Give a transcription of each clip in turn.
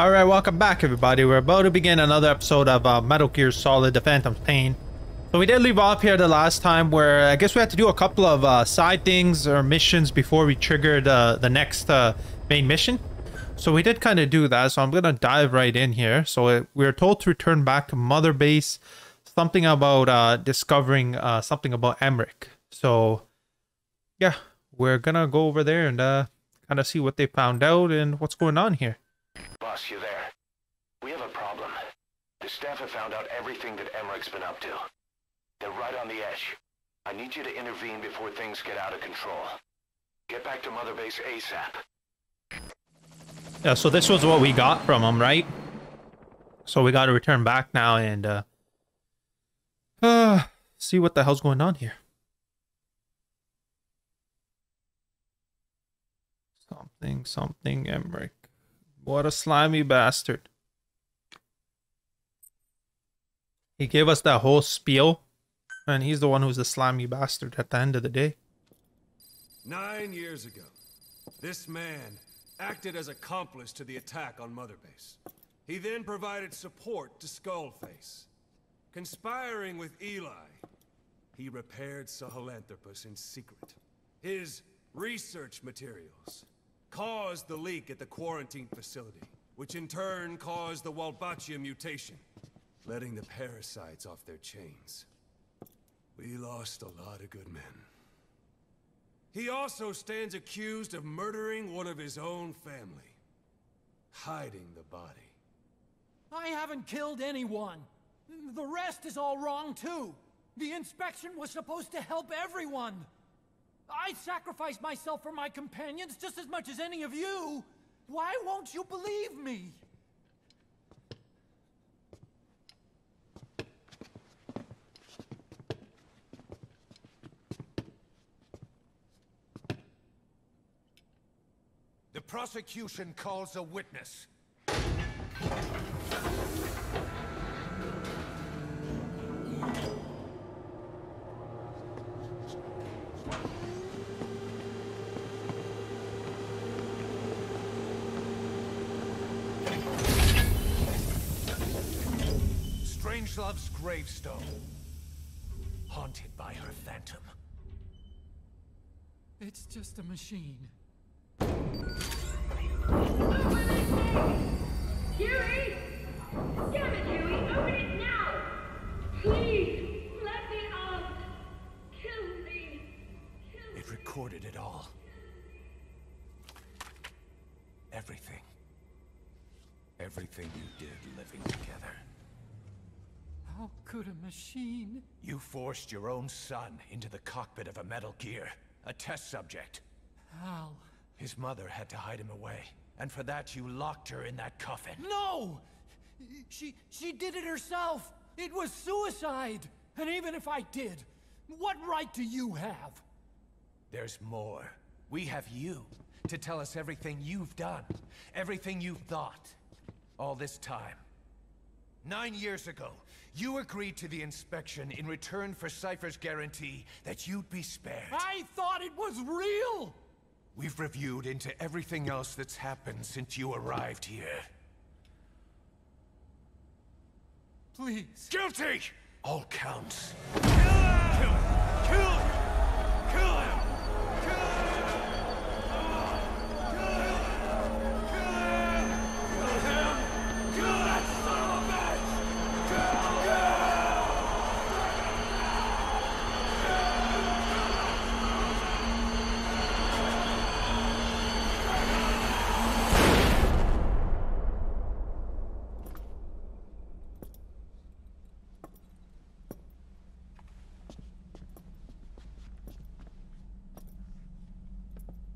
All right, welcome back, everybody. We're about to begin another episode of uh, Metal Gear Solid: The Phantom Pain. So we did leave off here the last time, where I guess we had to do a couple of uh, side things or missions before we triggered uh, the next uh, main mission. So we did kind of do that. So I'm gonna dive right in here. So it, we are told to return back to Mother Base. Something about uh, discovering uh, something about Emmerich. So yeah, we're gonna go over there and kind of see what they found out and what's going on here. Boss, you there? We have a problem. The staff have found out everything that Emmerich's been up to. They're right on the edge. I need you to intervene before things get out of control. Get back to Mother Base ASAP. Yeah, so this was what we got from them, right? So we got to return back now and uh, uh see what the hell's going on here. Something, something, Emmerich. What a slimy bastard. He gave us that whole spiel, and he's the one who's the slimy bastard at the end of the day. Nine years ago, this man acted as accomplice to the attack on Mother Base. He then provided support to Skullface. Conspiring with Eli, he repaired Sahelanthropus in secret. His research materials caused the leak at the quarantine facility, which in turn caused the Wolbachia mutation, letting the parasites off their chains. We lost a lot of good men. He also stands accused of murdering one of his own family, hiding the body. I haven't killed anyone. The rest is all wrong, too. The inspection was supposed to help everyone. I sacrificed myself for my companions just as much as any of you. Why won't you believe me? The prosecution calls a witness. Gravestone. Haunted by her phantom. It's just a machine. Huey! Damn it, Huey! Open it now! Please! Let me out! Kill me! Kill me! It recorded it all. Everything. Everything you did living together. How could a machine? You forced your own son into the cockpit of a Metal Gear. A test subject. How? His mother had to hide him away. And for that, you locked her in that coffin. No! She she did it herself. It was suicide. And even if I did, what right do you have? There's more. We have you to tell us everything you've done. Everything you've thought. All this time. Nine years ago, you agreed to the inspection in return for Cypher's guarantee that you'd be spared. I thought it was real. We've reviewed into everything else that's happened since you arrived here. Please. Guilty! All counts. Kill him! Kill him! Kill him!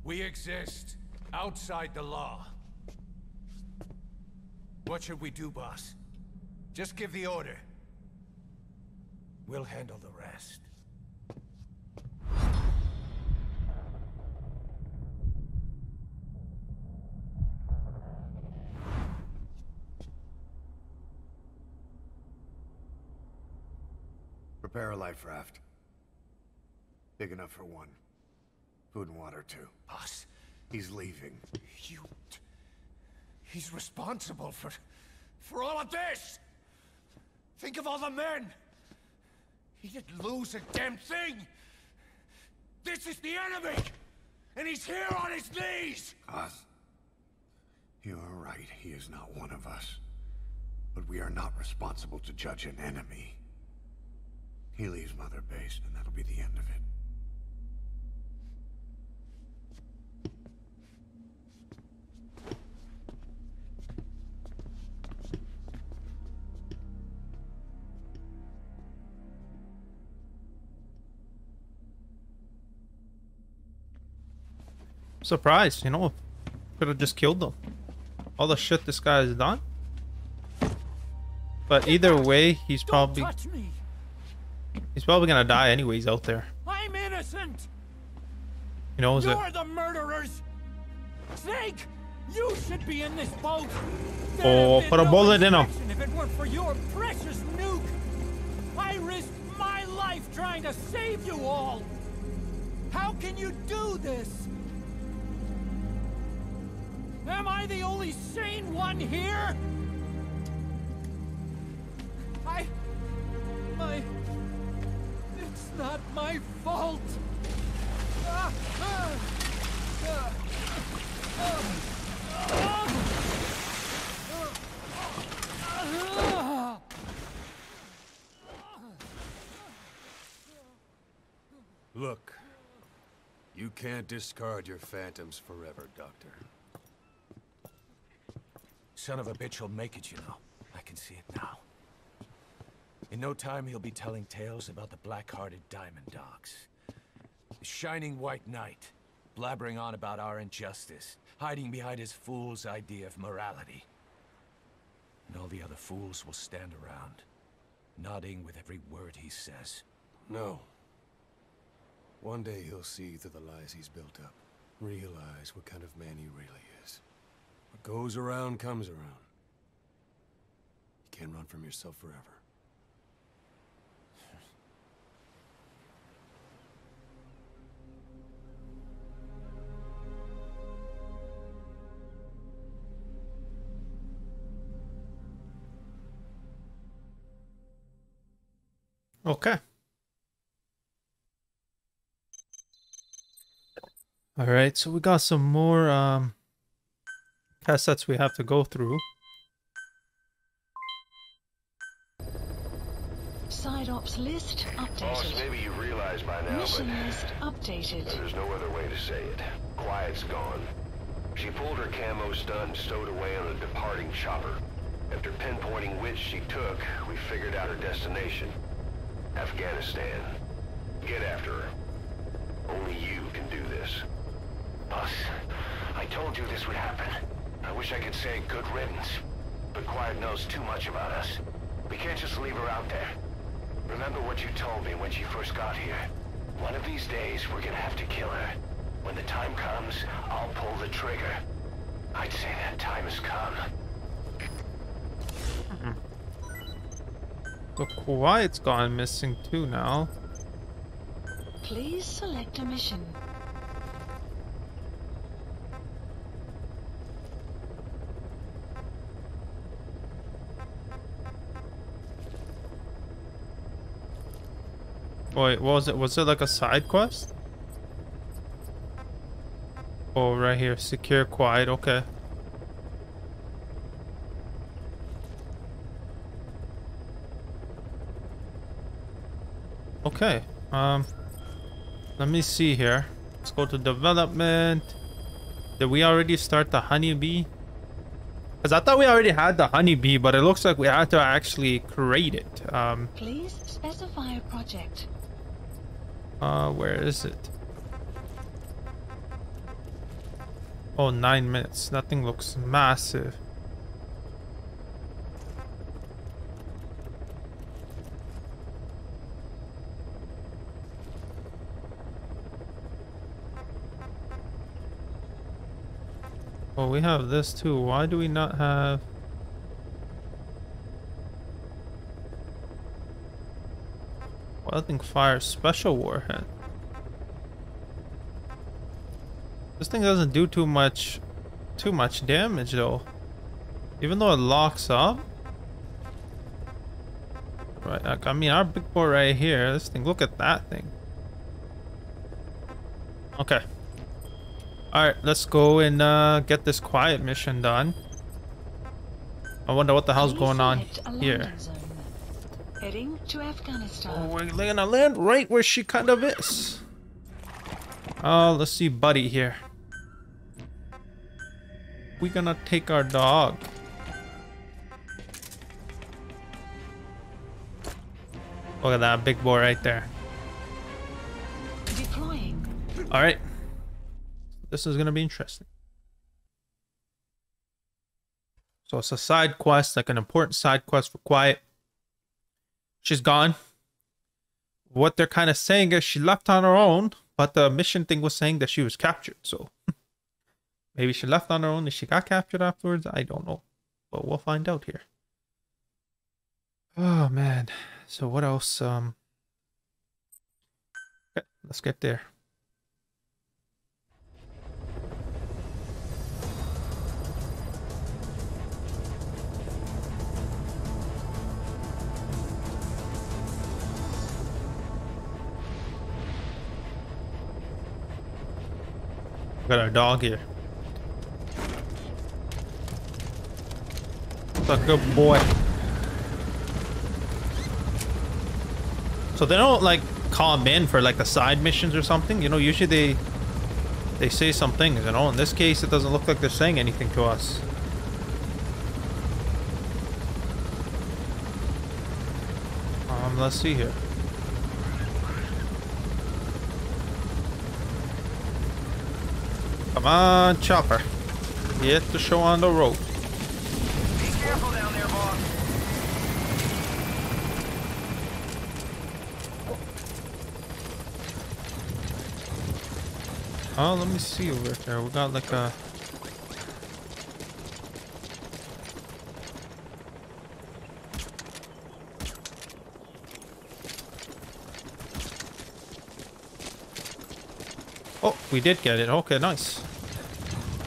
We exist outside the law. What should we do, boss? Just give the order. We'll handle the rest. Prepare a life raft. Big enough for one. Food and water, too. Boss, He's leaving. you... He's responsible for... for all of this! Think of all the men! He didn't lose a damn thing! This is the enemy! And he's here on his knees! Us? You are right, he is not one of us. But we are not responsible to judge an enemy. He leaves Mother Base, and that'll be the end of it. Surprised, you know. Could have just killed them. All the shit this guy has done. But either way, he's Don't probably he's probably gonna die anyways out there. I'm innocent! He knows it. You're the murderers! Snake! You should be in this boat! Oh, There'd have put a no bullet in him. If it weren't for your precious nuke! I risked my life trying to save you all! How can you do this? Am I the only sane one here? I... My... It's not my fault! Look, you can't discard your phantoms forever, Doctor. Son of a bitch will make it, you know. I can see it now. In no time, he'll be telling tales about the black-hearted Diamond Dogs. The Shining White Knight, blabbering on about our injustice, hiding behind his fool's idea of morality. And all the other fools will stand around, nodding with every word he says. No. One day he'll see through the lies he's built up. Realize what kind of man he really is. Goes around comes around. You can't run from yourself forever. Okay. All right, so we got some more um cassettes we have to go through. Side ops list Boss, updated. maybe you realize by now, but Mission list updated. there's no other way to say it. Quiet's gone. She pulled her camo stun and stowed away on a departing chopper. After pinpointing which she took, we figured out her destination. Afghanistan. Get after her. Only you can do this. Boss, I told you this would happen. I wish I could say good riddance. But Quiet knows too much about us. We can't just leave her out there. Remember what you told me when she first got here. One of these days, we're gonna have to kill her. When the time comes, I'll pull the trigger. I'd say that time has come. Mm-hmm. The quiet's gone missing too now. Please select a mission. Wait, was it? Was it like a side quest? Oh, right here. Secure quiet. Okay. Okay. Um, let me see here. Let's go to development. Did we already start the honeybee? Because I thought we already had the honeybee, but it looks like we had to actually create it. Um, Please specify a project. Uh, where is it? Oh, nine minutes. Nothing looks massive. Oh, we have this too. Why do we not have... Welding fire special warhead. This thing doesn't do too much, too much damage though. Even though it locks up. Right, I mean, our big boy right here. This thing, look at that thing. Okay. Alright, let's go and uh, get this quiet mission done. I wonder what the hell's going on here. zone. Heading to Afghanistan. Oh, we're gonna land right where she kind of is. Oh, let's see Buddy here. We're gonna take our dog. Look at that big boy right there. Deploying. All right. This is going to be interesting. So it's a side quest, like an important side quest for Quiet. She's gone. What they're kind of saying is she left on her own, but the mission thing was saying that she was captured. So maybe she left on her own and she got captured afterwards. I don't know. But we'll find out here. Oh man. So what else? Um okay, let's get there. Got our dog here. A good boy. So they don't like call him in for like the side missions or something. You know, usually they they say some things. You know, in this case, it doesn't look like they're saying anything to us. Um, let's see here. Come on, Chopper. Get the show on the road. Be careful down there, boss. Oh, let me see over there. We got like a. Oh, we did get it. Okay, nice.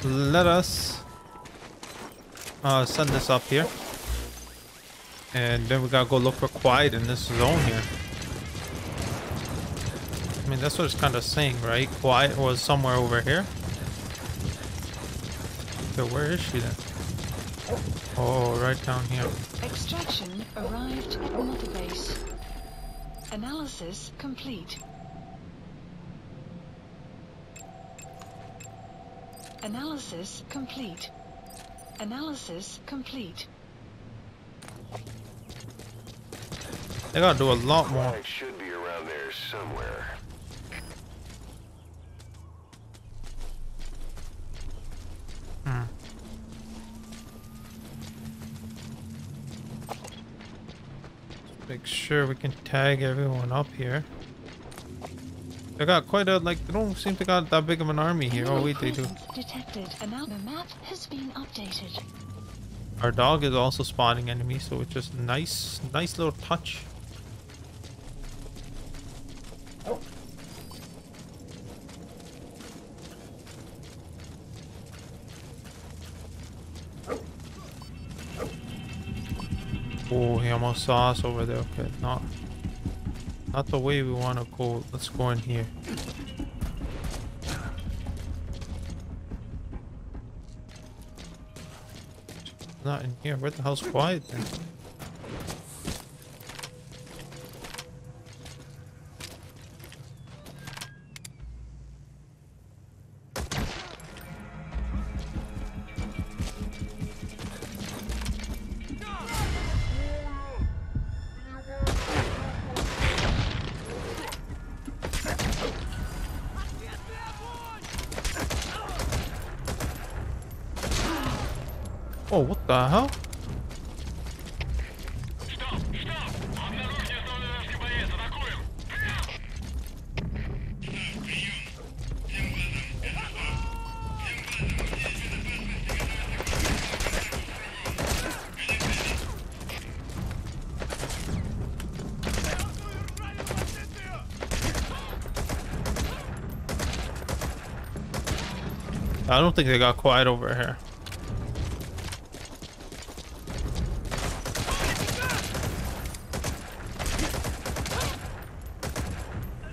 Let us uh, send this up here. And then we gotta go look for quiet in this zone here. I mean, that's what it's kind of saying, right? Quiet was somewhere over here. So where is she then? Oh, right down here. Extraction arrived at Mother Base. Analysis complete. Analysis complete. Analysis complete. They gotta do a lot more. It should be around there somewhere. Hmm. Make sure we can tag everyone up here. They got quite a, like, they don't seem to got that big of an army here. Oh, wait, they do. Detected. And now the map has been updated. Our dog is also spawning enemies, so it's just nice, nice little touch. Oh, he almost saw us over there. Okay, not, not the way we want to go. Let's go in here. Not in here. Where the hell's quiet then? I don't think they got quiet over here.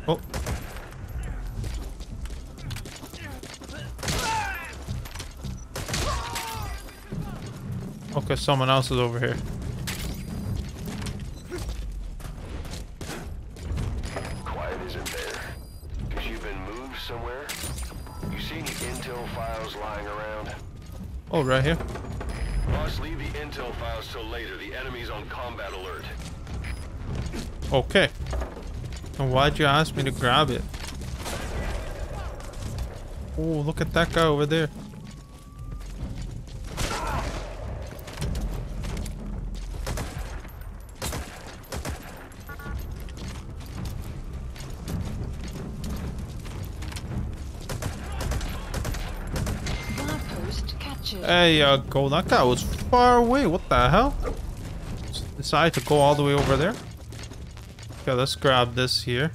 Oh. Okay, someone else is over here. Oh, right here. Boss, leave the intel files till later. The enemy's on combat alert. Okay. And why'd you ask me to grab it? Oh, look at that guy over there. There uh, you go. That guy was far away. What the hell? Decided to go all the way over there. Okay, let's grab this here.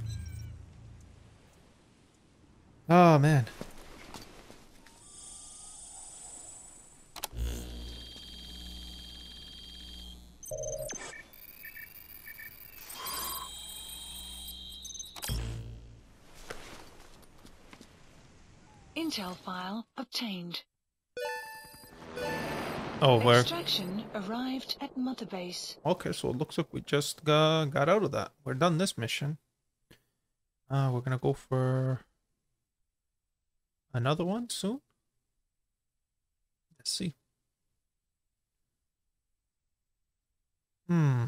Extraction arrived at Mother Base. Okay, so it looks like we just got, got out of that. We're done this mission. Uh, we're gonna go for another one soon. Let's see. Hmm.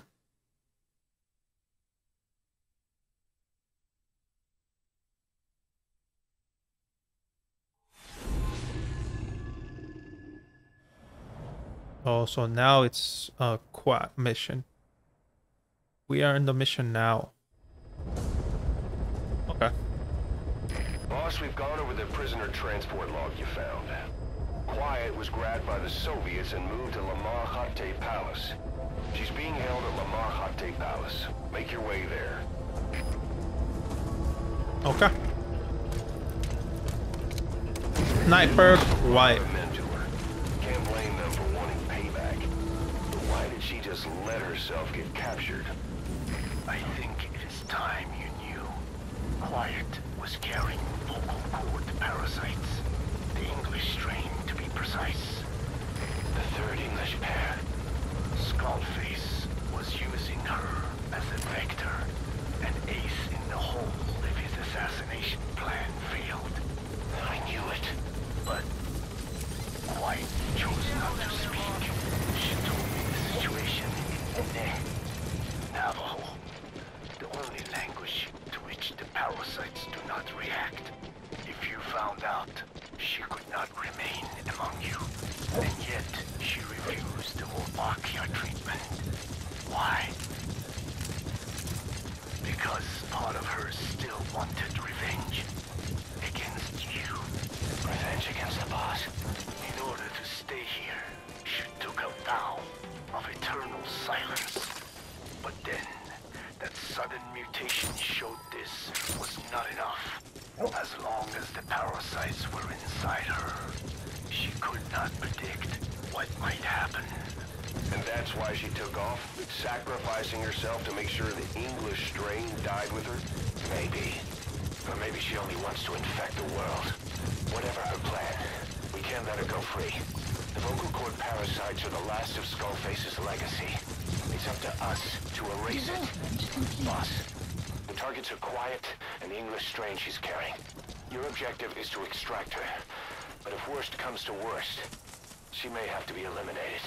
Oh, so now it's a quad mission. We are in the mission now. Okay. Boss, we've gone over the prisoner transport log you found. Quiet was grabbed by the Soviets and moved to Lamar Khaate Palace. She's being held at Lamar Khaate Palace. Make your way there. Okay. Sniper Quiet. She just let herself get captured? I think it is time you knew. Quiet was carrying vocal cord parasites. The English strain, to be precise. The third English pair. Skullface was using her as a vector, an ace in the hole if his assassination plan failed. I knew it. But Quiet Navajo, the only language to which the parasites do not react. If you found out, she could not remain among you. And yet, she refused the Wolbachia treatment. Why? Because part of her still wanted revenge. Against you. Revenge against the boss. In order to stay here, she took a vow silence. But then, that sudden mutation showed this was not enough. As long as the parasites were inside her, she could not predict what might happen. And that's why she took off, sacrificing herself to make sure the English strain died with her? Maybe. Or maybe she only wants to infect the world. Whatever her plan, we can't let her go free. The vocal cord parasites are the last of Skullface's legacy. It's up to us to erase it. Boss, the targets are quiet and the English strain she's carrying. Your objective is to extract her. But if worst comes to worst, she may have to be eliminated.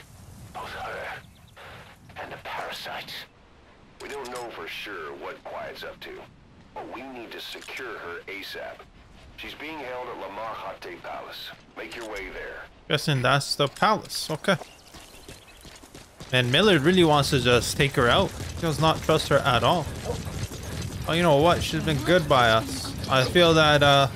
Both her and the parasites. We don't know for sure what Quiet's up to, but we need to secure her ASAP. She's being held at Lamar Khaate Palace. Make your way there. Guessing that's the palace. Okay. And Miller really wants to just take her out. He does not trust her at all. Oh, you know what? She's been good by us. I feel that, uh...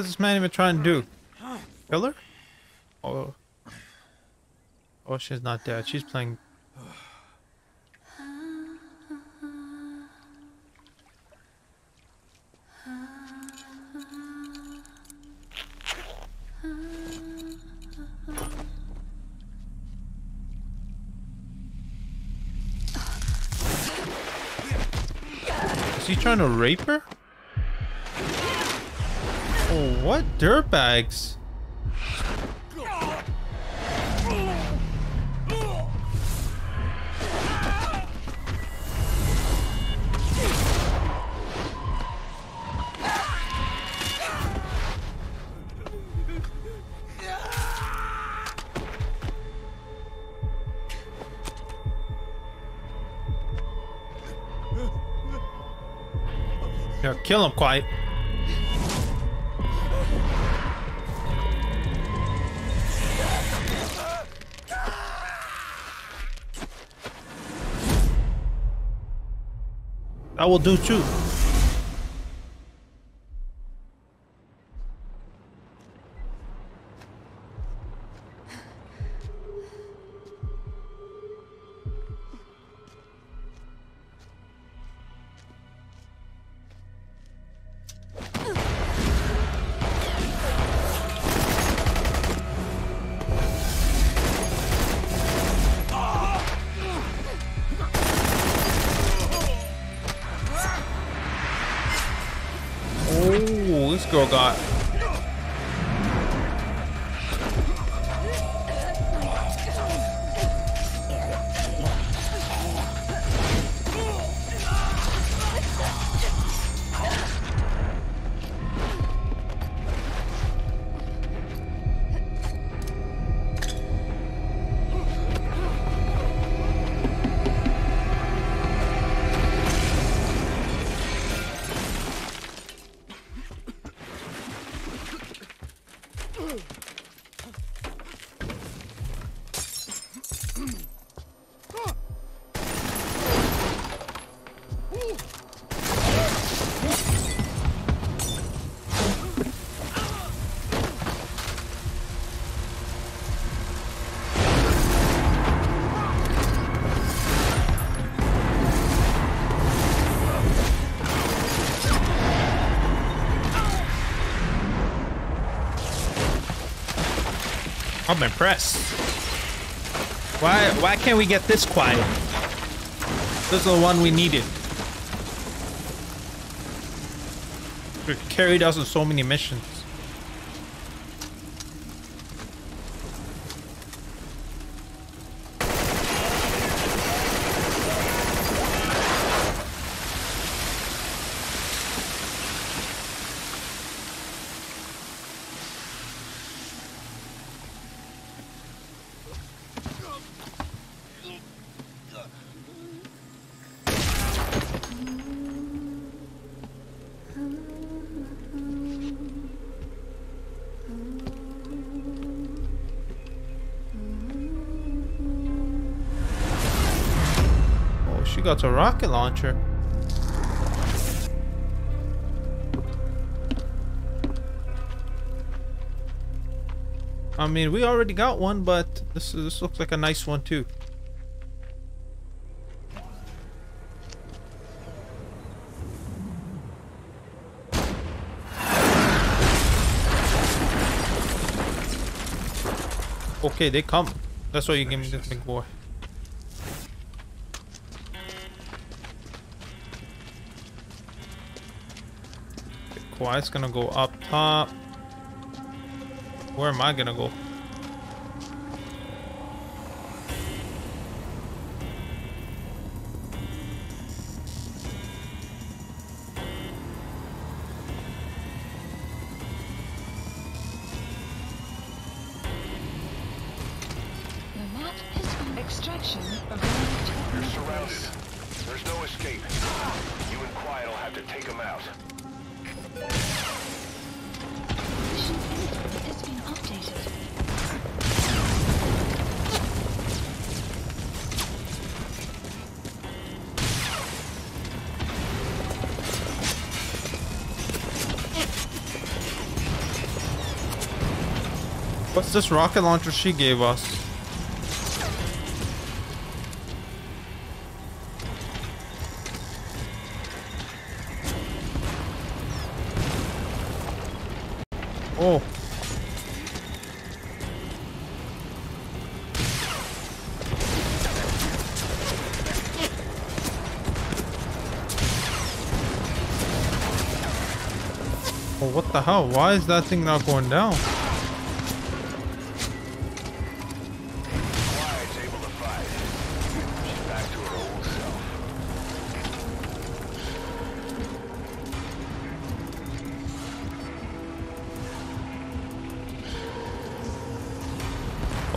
What is this man even trying to do? Kill her? Oh. Oh, she's not dead. She's playing. Is he trying to rape her? What dirtbags? Yeah, kill him quiet. Will do too. Girl got. I'm impressed. Why why can't we get this quiet? This is the one we needed. We carried us on so many missions. Got a rocket launcher. I mean, we already got one, but this this looks like a nice one too. Okay, they come. That's why you give me this big boy. Quiet's gonna go up top. Where am I gonna go? What's this rocket launcher she gave us? Oh. Oh, what the hell? Why is that thing not going down?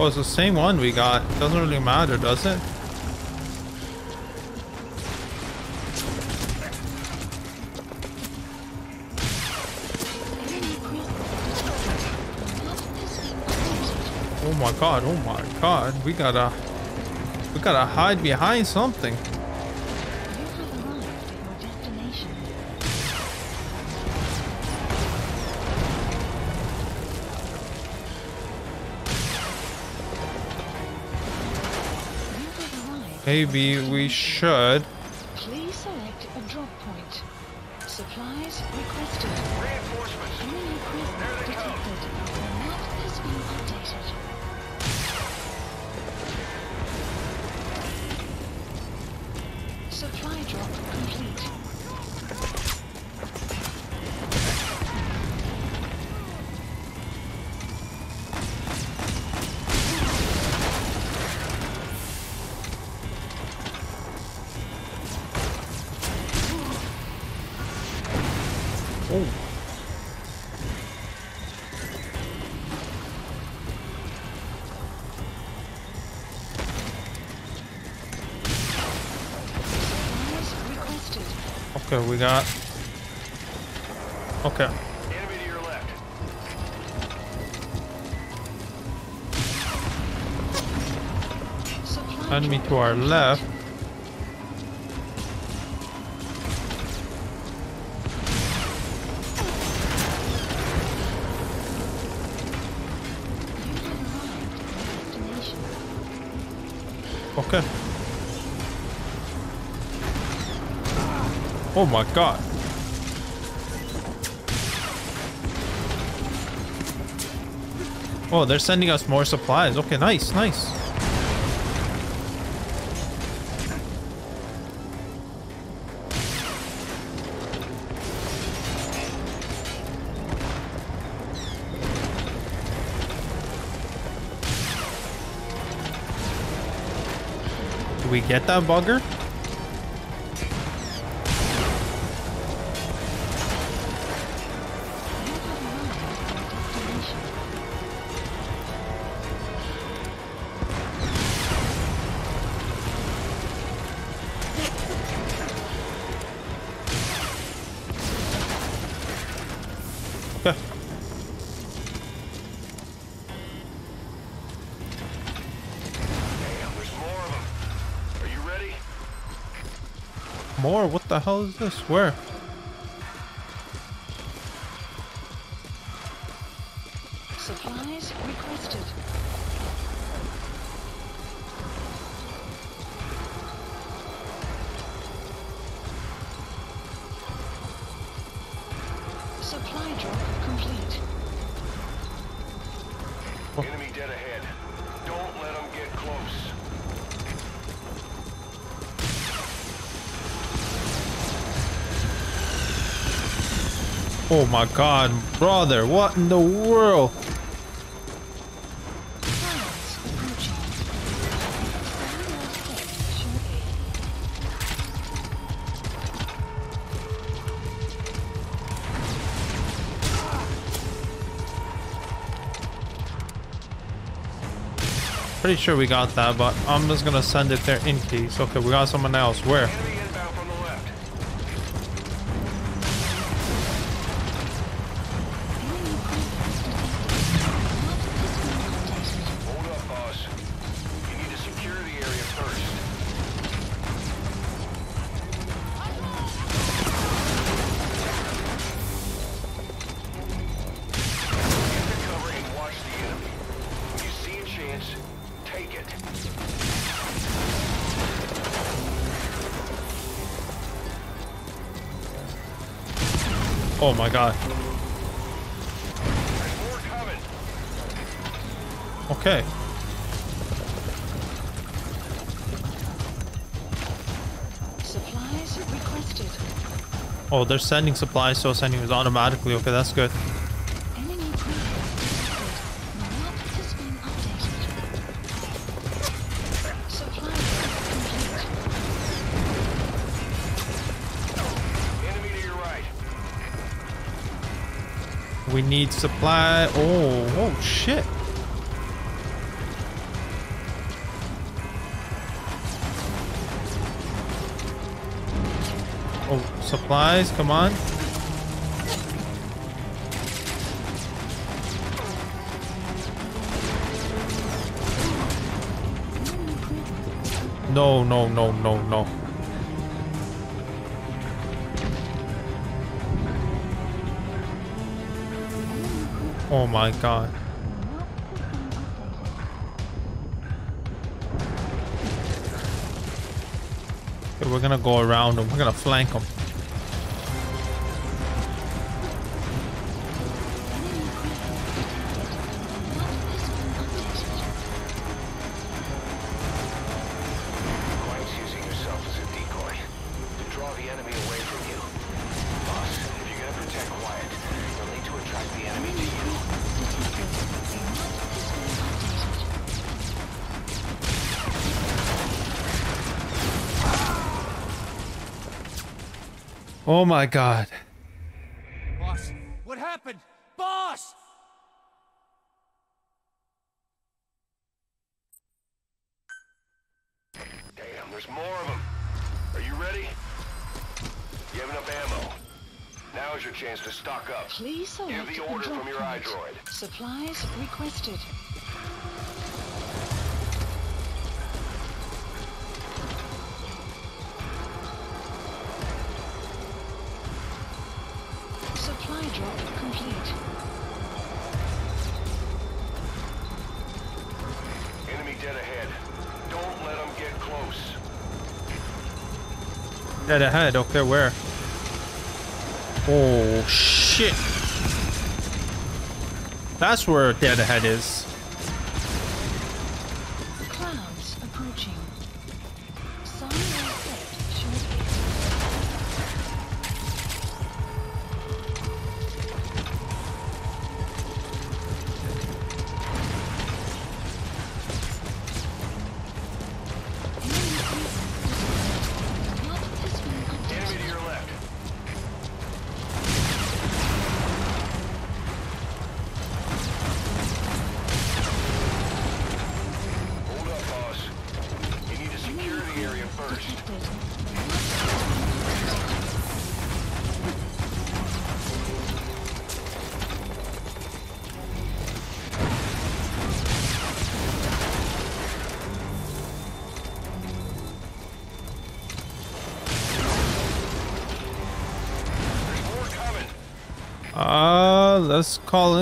Oh, it's the same one we got. Doesn't really matter, does it? Oh my god, oh my god. We gotta... We gotta hide behind something. Maybe we should. Please select a drop point. Supplies requested. Reinforcements! Group detected. Map has been updated. Okay, we got... Okay. Enemy to your left. Enemy to our left. Oh my god. Oh, they're sending us more supplies. Okay, nice, nice. Do we get that bugger? Hell is this? Where? Supplies requested. Supply drop complete. Enemy dead ahead. Oh my god, brother, what in the world? Pretty sure we got that, but I'm just gonna send it there in case. Okay, we got someone else. Where? My god. There's more coming. Okay. Supplies requested. Oh, they're sending supplies, so sending is automatically. Okay, that's good. Supply. Oh, oh shit. Oh, supplies, come on. No, no, no, no, no. Oh my god. Okay, we're gonna go around them. We're gonna flank them. Oh my god. Boss, what happened? Boss! Damn, there's more of them. Are you ready? You have enough ammo. Now is your chance to stock up. Please select Give the order from your iDroid. Supplies requested. Dead ahead. Okay, where? Oh shit. That's where dead ahead is.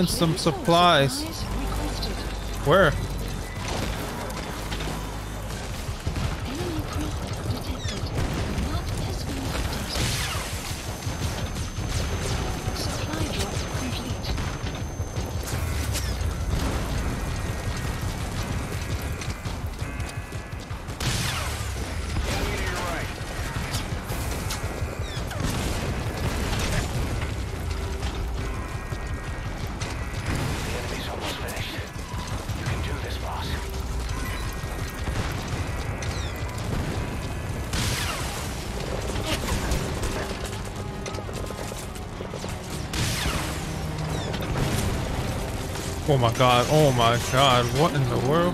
In some. Supplies. Where? My god. Oh my god. What in the world?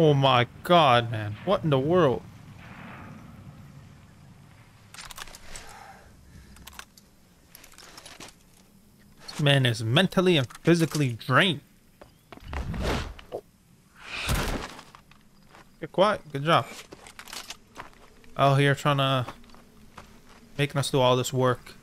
Oh my god, man. What in the world? This man is mentally and physically drained. Get quiet. Good job. Out here trying to making us do all this work.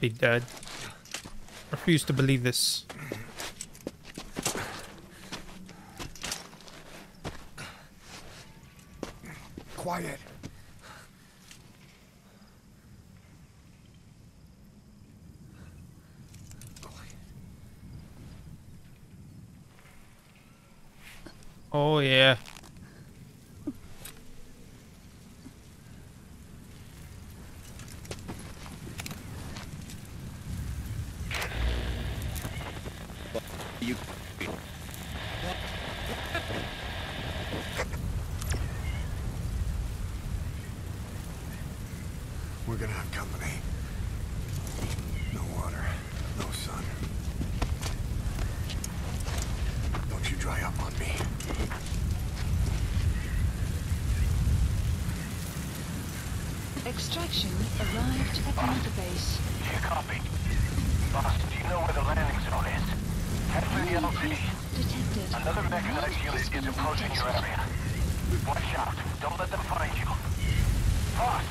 Be dead. Refuse to believe this. Quiet! Oh yeah. We're gonna have company. No water, no sun. Don't you dry up on me. Extraction arrived at Mother Base. Do you copy? Boss, do you know where the landing zone is? Head for the LZ. detected. Another mechanized unit is been approaching your updated. area. Watch out. Don't let them find you. Boss,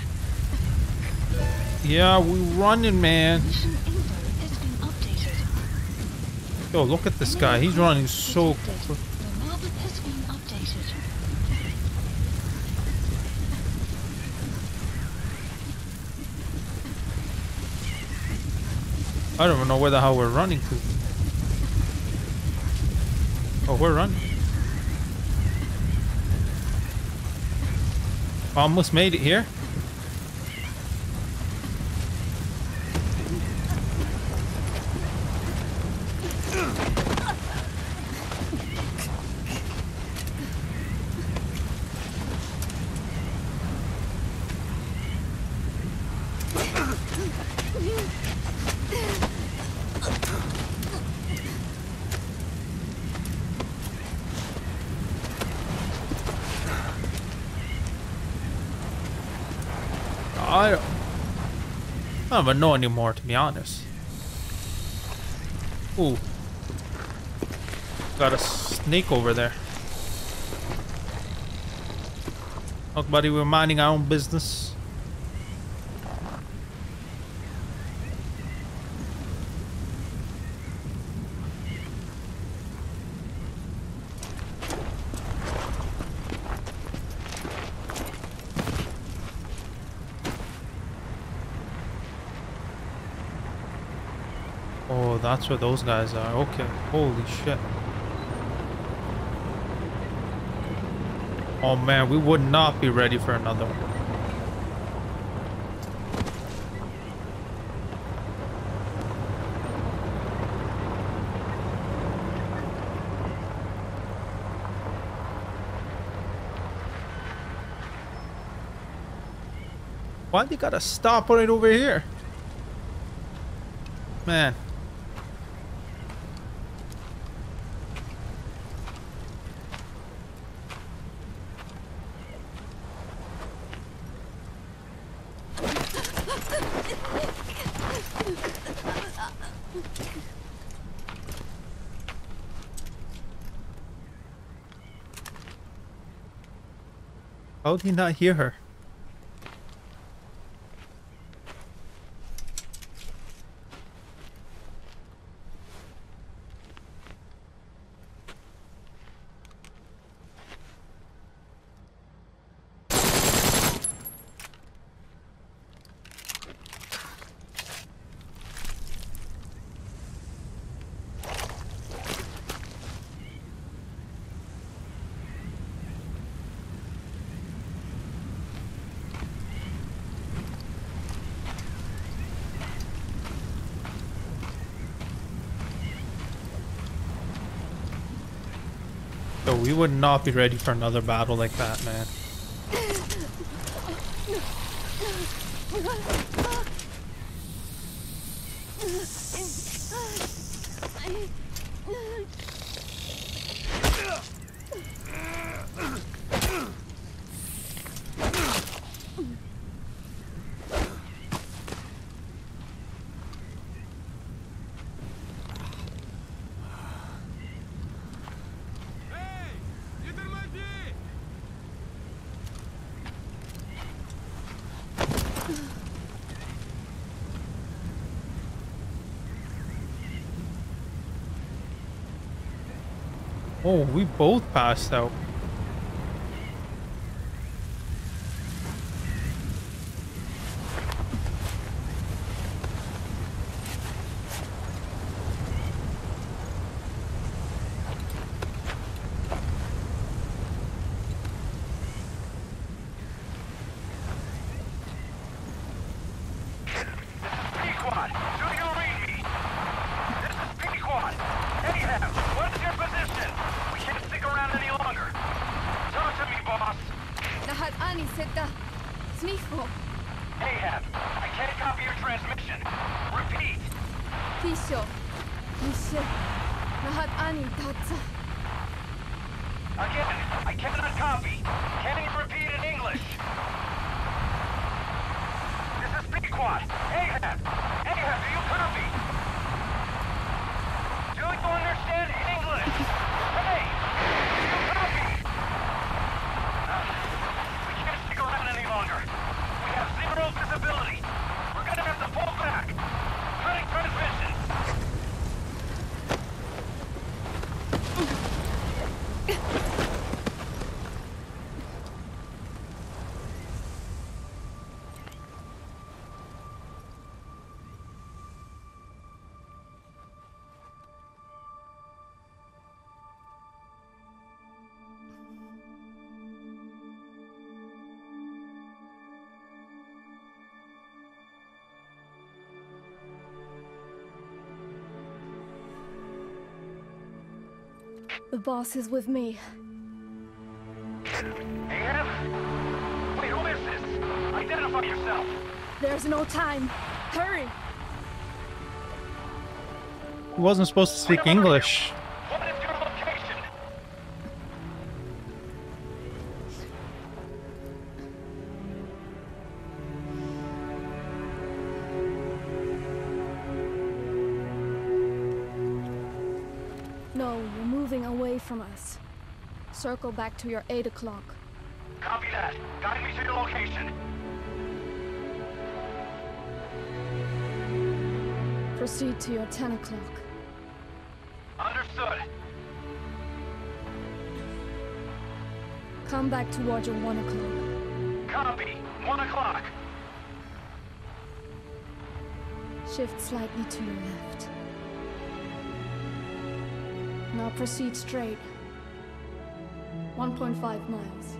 Yeah, we're running, man. Mission info has been updated. Yo, look at this guy. He's running so Detected. The map has been updated. I don't know where the hell we're running to. Oh, we're running. Almost made it here. I don't, I don't even know anymore, to be honest. Ooh. Got a snake over there. Look, buddy, we're minding our own business. Oh, that's where those guys are. Okay. Holy shit. Oh man, we would not be ready for another one. Why they gotta stop right over here? Man. How did he not hear her? We would not be ready for another battle like that, man. Oh, we both passed out. The boss is with me. Ahab? Wait, who is this? Identify yourself! There's no time. Hurry! He wasn't supposed to speak English. Back to your 8 o'clock. Copy that. Guide me to your location. Proceed to your 10 o'clock. Understood. Come back towards your 1 o'clock. Copy. One o'clock. Shift slightly to your left. Now proceed straight. 1.5 miles.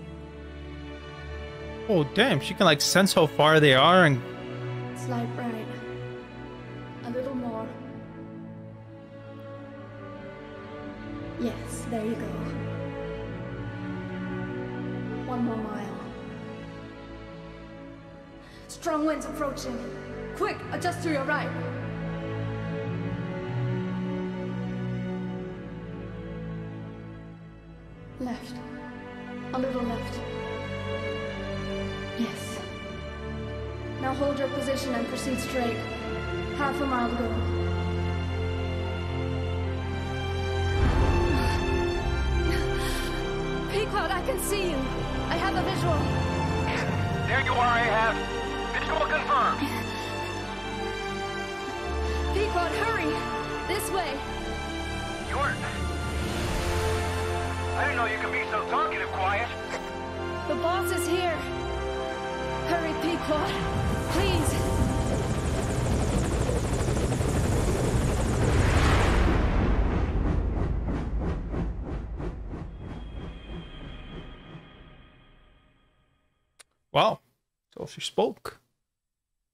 Oh damn, she can like sense how far they are and Slide right. A little more. Yes, there you go. One more mile. Strong winds approaching. Quick, adjust to your right. Left. Position and proceed straight. Half a mile to go. Pequod, I can see you. I have a visual. There you are, Ahab. Visual confirmed. Pequod, hurry! This way. You're... I didn't know you could be so talkative, Quiet. The boss is here. Hurry, Pequod. Please. wow. So she spoke.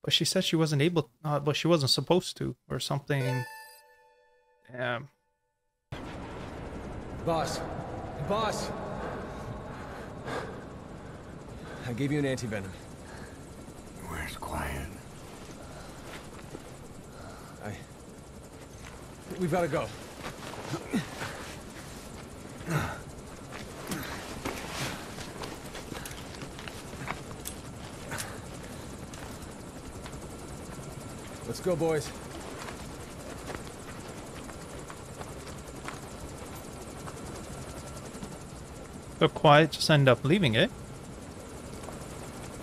But she said she wasn't able uh, but she wasn't supposed to or something. Damn. Boss. Boss! I gave you an anti-venom. Where's Quiet? I... We've got to go. Let's go, boys. So quiet just end up leaving it.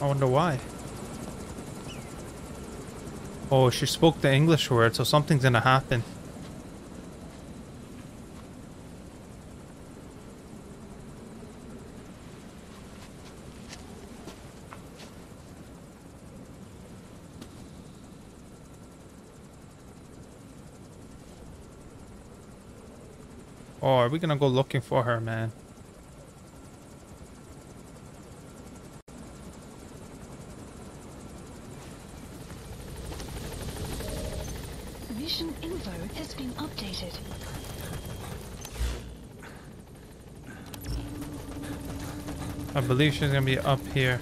I wonder why. Oh, she spoke the English word, so something's gonna happen. Oh, are we gonna go looking for her, man? Mission info has been updated. I believe she's gonna be up here.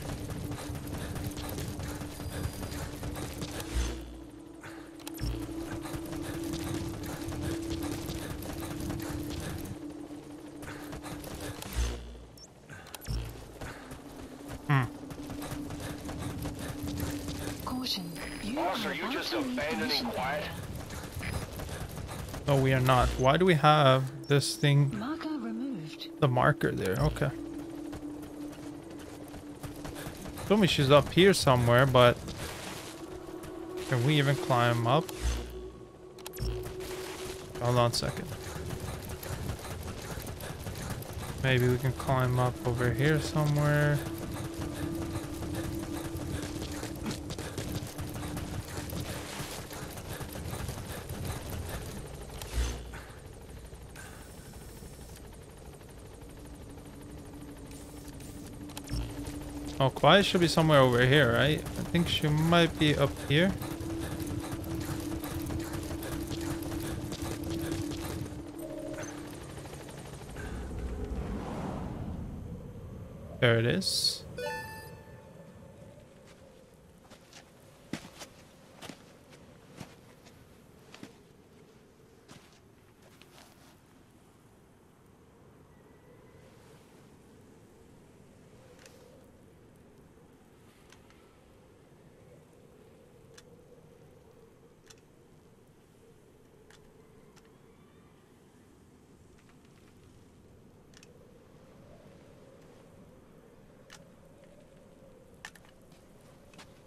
Hmm. Caution. You Boss, are are you just to leave the abandoning Quiet? No, we are not. Why do we have this thing, Marker removed. the marker there? Okay. Me she's up here somewhere, but can we even climb up? Hold on a second. Maybe we can climb up over here somewhere. Oh, Quiet should be somewhere over here, right? I think she might be up here. There it is.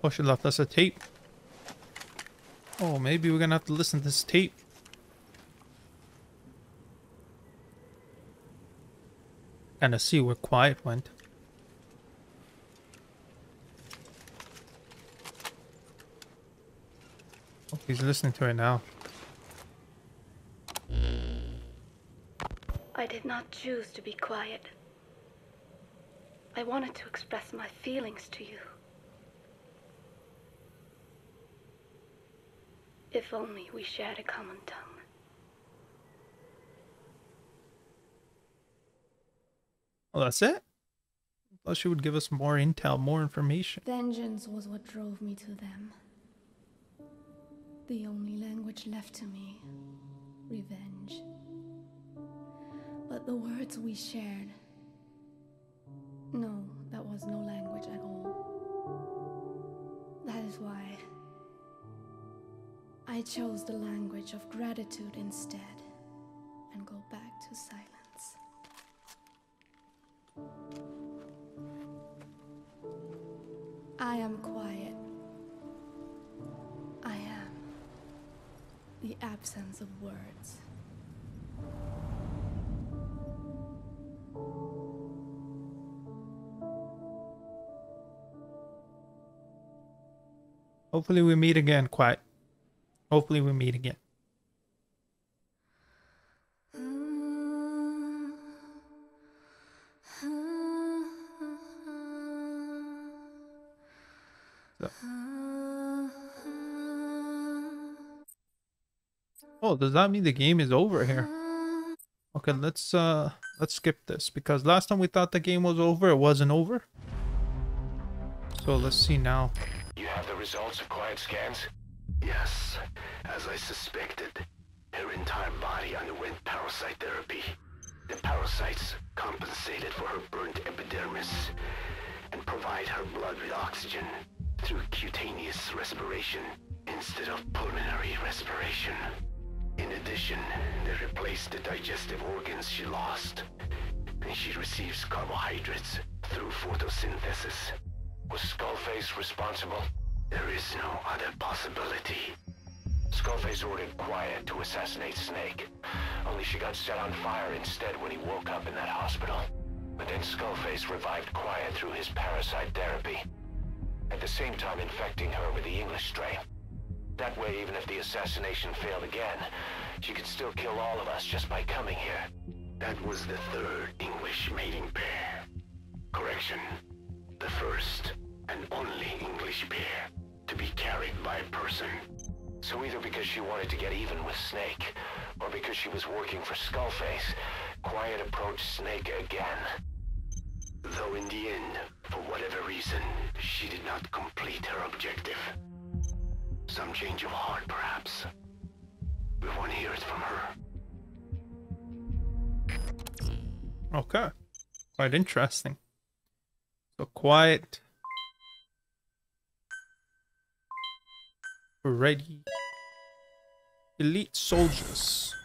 Oh, she left us a tape. Oh, maybe we're gonna have to listen to this tape. Kinda see where quiet went. Oh, he's listening to it now. I did not choose to be quiet. I wanted to express my feelings to you. If only we shared a common tongue. Oh, that's it? Thought she would give us more intel, more information. Vengeance was what drove me to them. The only language left to me revenge. But the words we shared. No, that was no language at all. That is why I chose the language of gratitude instead and go back to silence. I am quiet. I am the absence of words. Hopefully we meet again, quiet. Hopefully we meet again. Oh, does that mean the game is over here? Okay, let's uh let's skip this because last time we thought the game was over, it wasn't over. So let's see now. You have the results of quiet scans? Yes, as I suspected, her entire body underwent parasite therapy. The parasites compensated for her burnt epidermis and provide her blood with oxygen through cutaneous respiration instead of pulmonary respiration. In addition, they replaced the digestive organs she lost, and she receives carbohydrates through photosynthesis. Was Skullface responsible? There is no other possibility. Skullface ordered Quiet to assassinate Snake. Only she got set on fire instead when he woke up in that hospital. But then Skullface revived Quiet through his parasite therapy. At the same time infecting her with the English strain. That way, even if the assassination failed again, she could still kill all of us just by coming here. That was the third English mating pair. Correction. The first and only English pair to be carried by a person. So either because she wanted to get even with Snake, or because she was working for Skullface, Quiet approached Snake again. Though in the end, for whatever reason, she did not complete her objective. Some change of heart, perhaps. We want to hear it from her. Okay. Quite interesting. So quiet. Ready. Elite soldiers.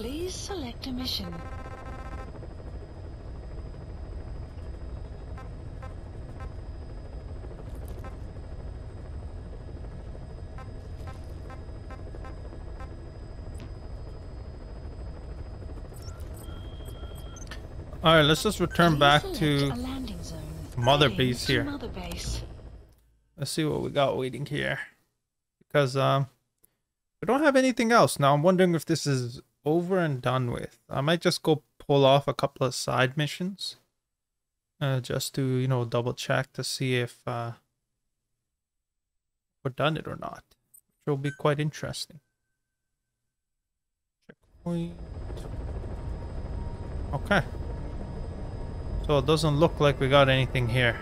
Please select a mission. All right, let's just return Please back to mother base here. Mother base. Let's see what we got waiting here, because um, we don't have anything else now. I'm wondering if this is over and done with. I might just go pull off a couple of side missions. Uh, just to, you know, double check to see if uh we're done it or not. Which will be quite interesting. Checkpoint. Okay. So it doesn't look like we got anything here.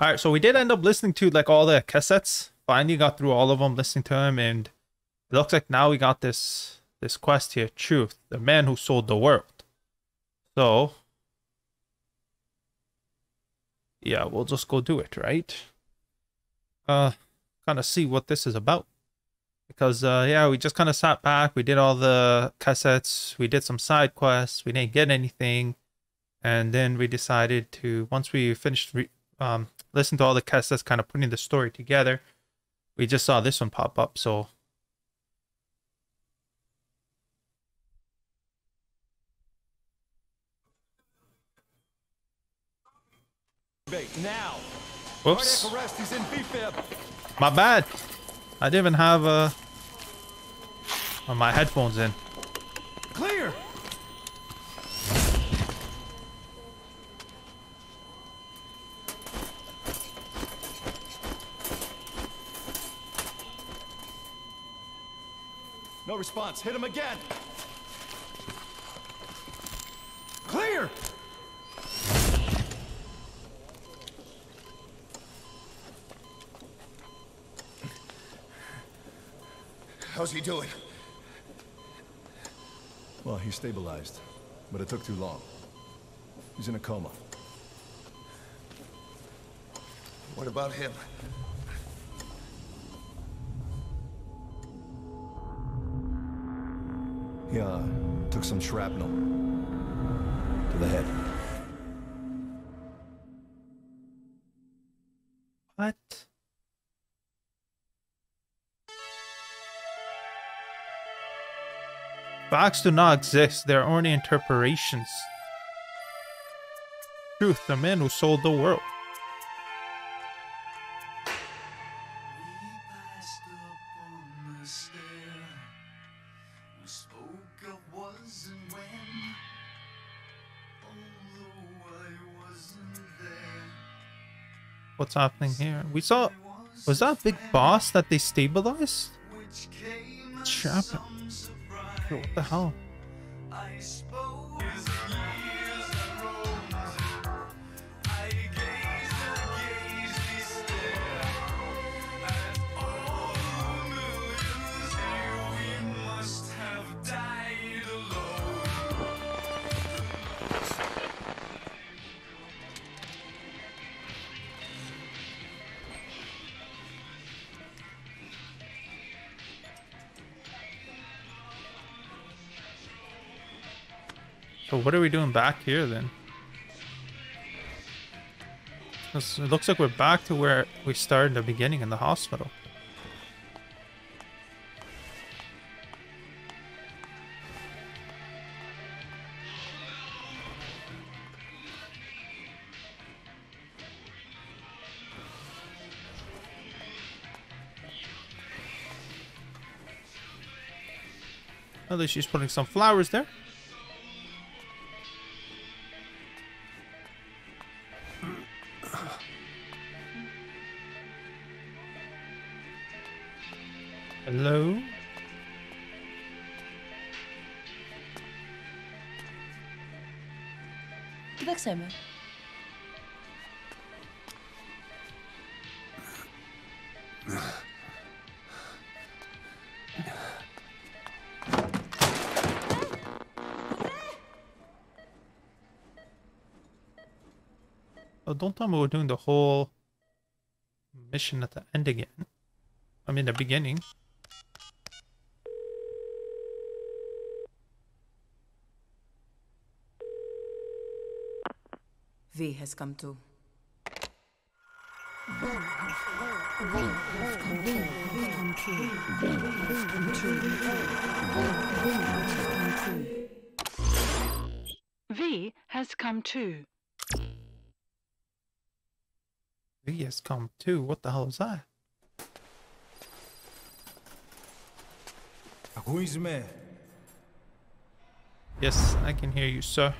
Alright, so we did end up listening to like all the cassettes. Finally got through all of them, listening to them, and it looks like now we got this this quest here, Truth, the man who sold the world. So yeah, we'll just go do it, right? Uh kind of see what this is about. Because uh yeah, we just kind of sat back, we did all the cassettes, we did some side quests, we didn't get anything and then we decided to once we finished um listen to all the cassettes kind of putting the story together we just saw this one pop up so Now. whoops arrest. He's in my bad i didn't even have uh uh, my headphones in Clear. No response. Hit him again. Clear. How's he doing? Well, he stabilized, but it took too long. He's in a coma. What about him? He, uh, took some shrapnel. To the head. what facts do not exist they're only interpretations truth the man who sold the world What's happening here? We saw. Was that big boss that they stabilized? What the hell? What are we doing back here then? It looks like we're back to where we started in the beginning in the hospital. At least she's putting some flowers there. Don't tell me we're doing the whole mission at the end again. I mean, the beginning. V has come to. V has come too. V has come VSCOM 2, what the hell is that? Who is me? Yes, I can hear you, sir.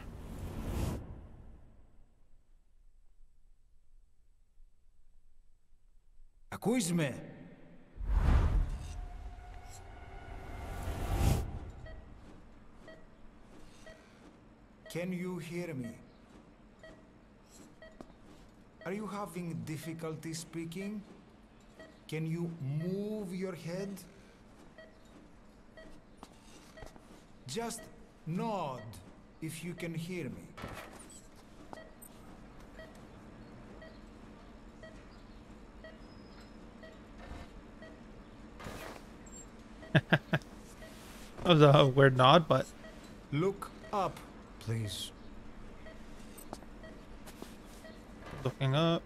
Who is me? Can you hear me? Are you having difficulty speaking? Can you move your head? Just nod if you can hear me. that was a weird nod, but Look up, please. Looking up.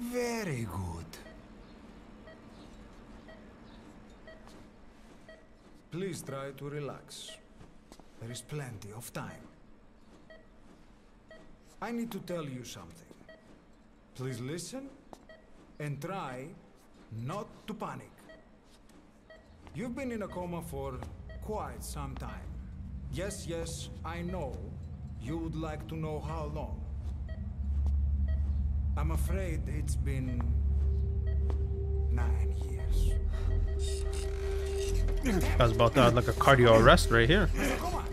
Very good. Please try to relax. There is plenty of time. I need to tell you something. Please listen and try not to panic. You've been in a coma for quite some time. Yes, yes, I know. You would like to know how long. I'm afraid it's been nine years. I was about to add like a cardio arrest right here. Calm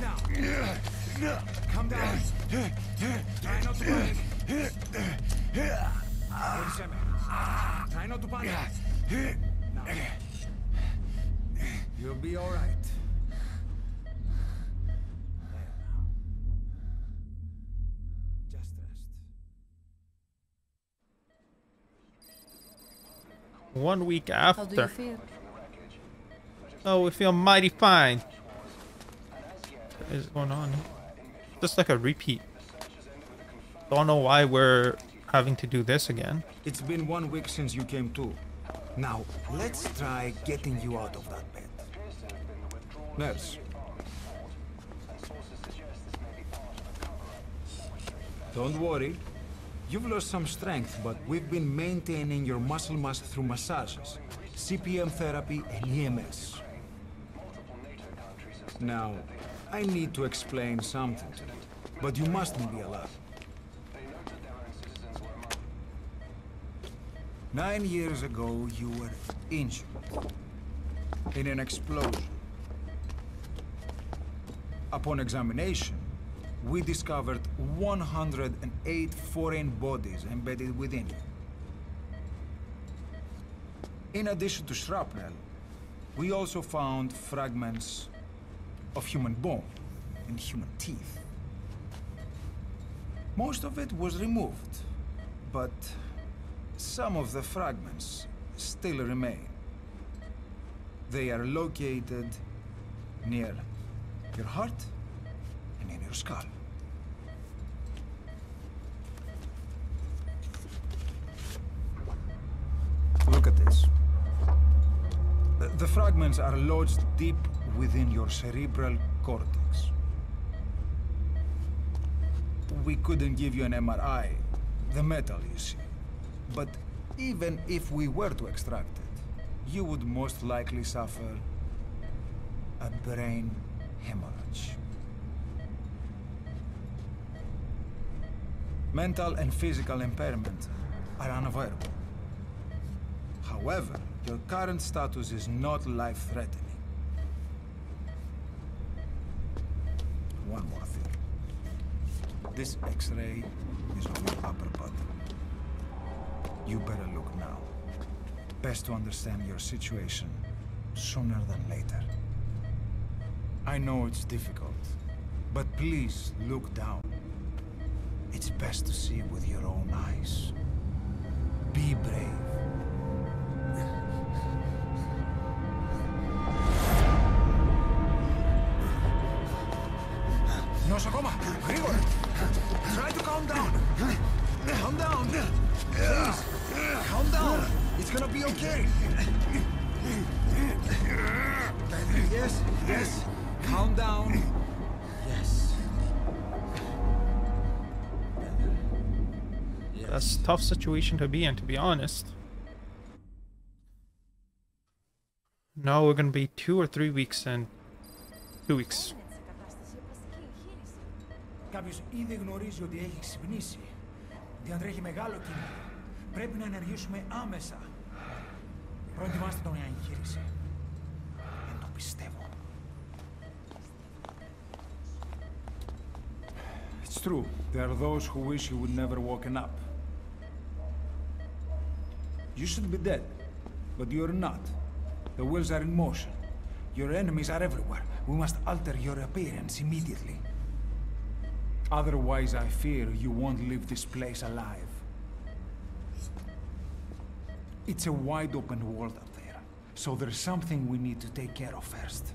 down. Calm down. Try not to panic. Try not to panic. Now. You'll be all One week How do you after. feel? Oh, we feel mighty fine. What is going on? Just like a repeat. Don't know why we're having to do this again. It's been one week since you came to. Now, let's try getting you out of that bed. Nurse. Don't worry. You've lost some strength, but we've been maintaining your muscle mass through massages, CPM therapy, and EMS. Now, I need to explain something to you, but you mustn't be alarmed. Nine years ago, you were injured in an explosion. Upon examination, we discovered 108 foreign bodies embedded within it. In addition to shrapnel, we also found fragments of human bone and human teeth. Most of it was removed, but some of the fragments still remain. They are located near your heart your skull. Look at this. The, the fragments are lodged deep within your cerebral cortex. We couldn't give you an MRI, the metal, you see. But even if we were to extract it, you would most likely suffer a brain hemorrhage. Mental and physical impairment are unavoidable. However, your current status is not life-threatening. One more thing. This X-ray is on your upper body. You better look now. Best to understand your situation sooner than later. I know it's difficult, but please look down. It's best to see with your own eyes. Be brave. Nosocoma, Grigor, try to calm down. Calm down. Please, calm down. It's gonna be okay. Yes, yes. Calm down. That's a tough situation to be in, to be honest. No, we're gonna be two or three weeks in. Two weeks. Κάποιος ήδη γνωρίζει ότι έχει ξυπνήσει. Διαντρέχει μεγάλο κίνδυνο. Πρέπει να ενεργήσουμε άμεσα. Προετοιμάστε τον για εγχείρηση. Δεν το πιστεύω. It's true. There are those who wish you would never woken up. You should be dead, but you're not. The wheels are in motion. Your enemies are everywhere. We must alter your appearance immediately. Otherwise, I fear you won't leave this place alive. It's a wide open world up there, so there's something we need to take care of first.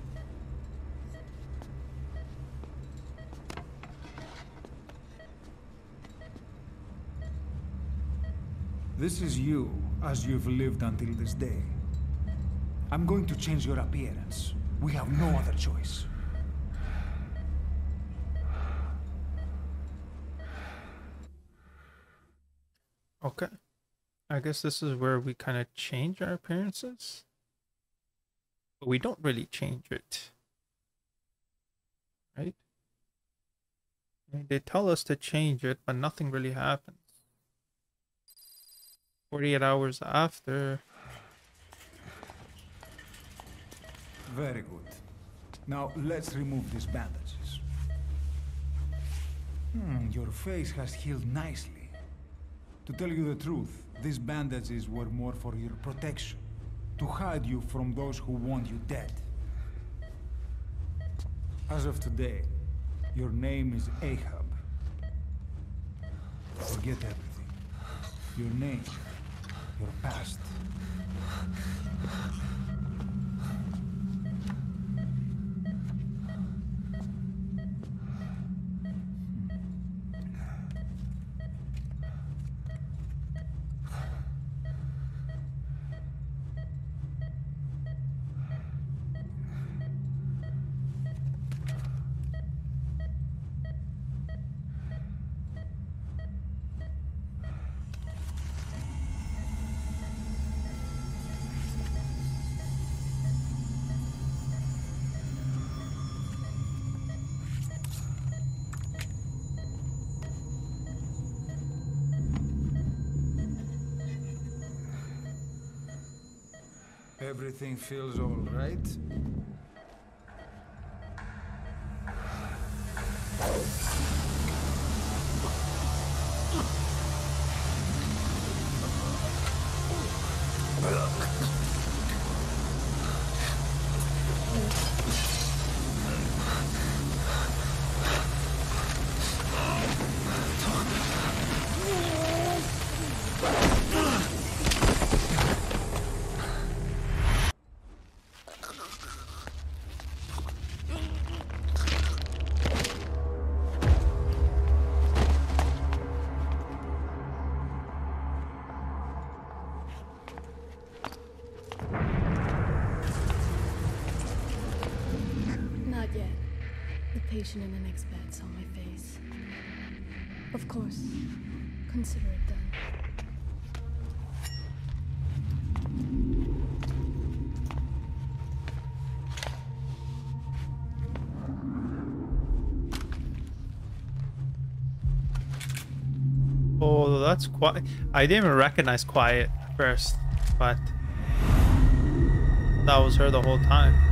This is you, as you've lived until this day. I'm going to change your appearance. We have no other choice. Okay. I guess this is where we kind of change our appearances. But we don't really change it. Right? They tell us to change it, but nothing really happens. 48 hours after. Very good. Now, let's remove these bandages. Hmm, your face has healed nicely. To tell you the truth, these bandages were more for your protection. To hide you from those who want you dead. As of today, your name is Ahab. Forget everything. Your name, your past. Feels all right? In saw my face. Of course. Consider it done. Oh, that's quiet. I didn't even recognize Quiet at first, but that was her the whole time.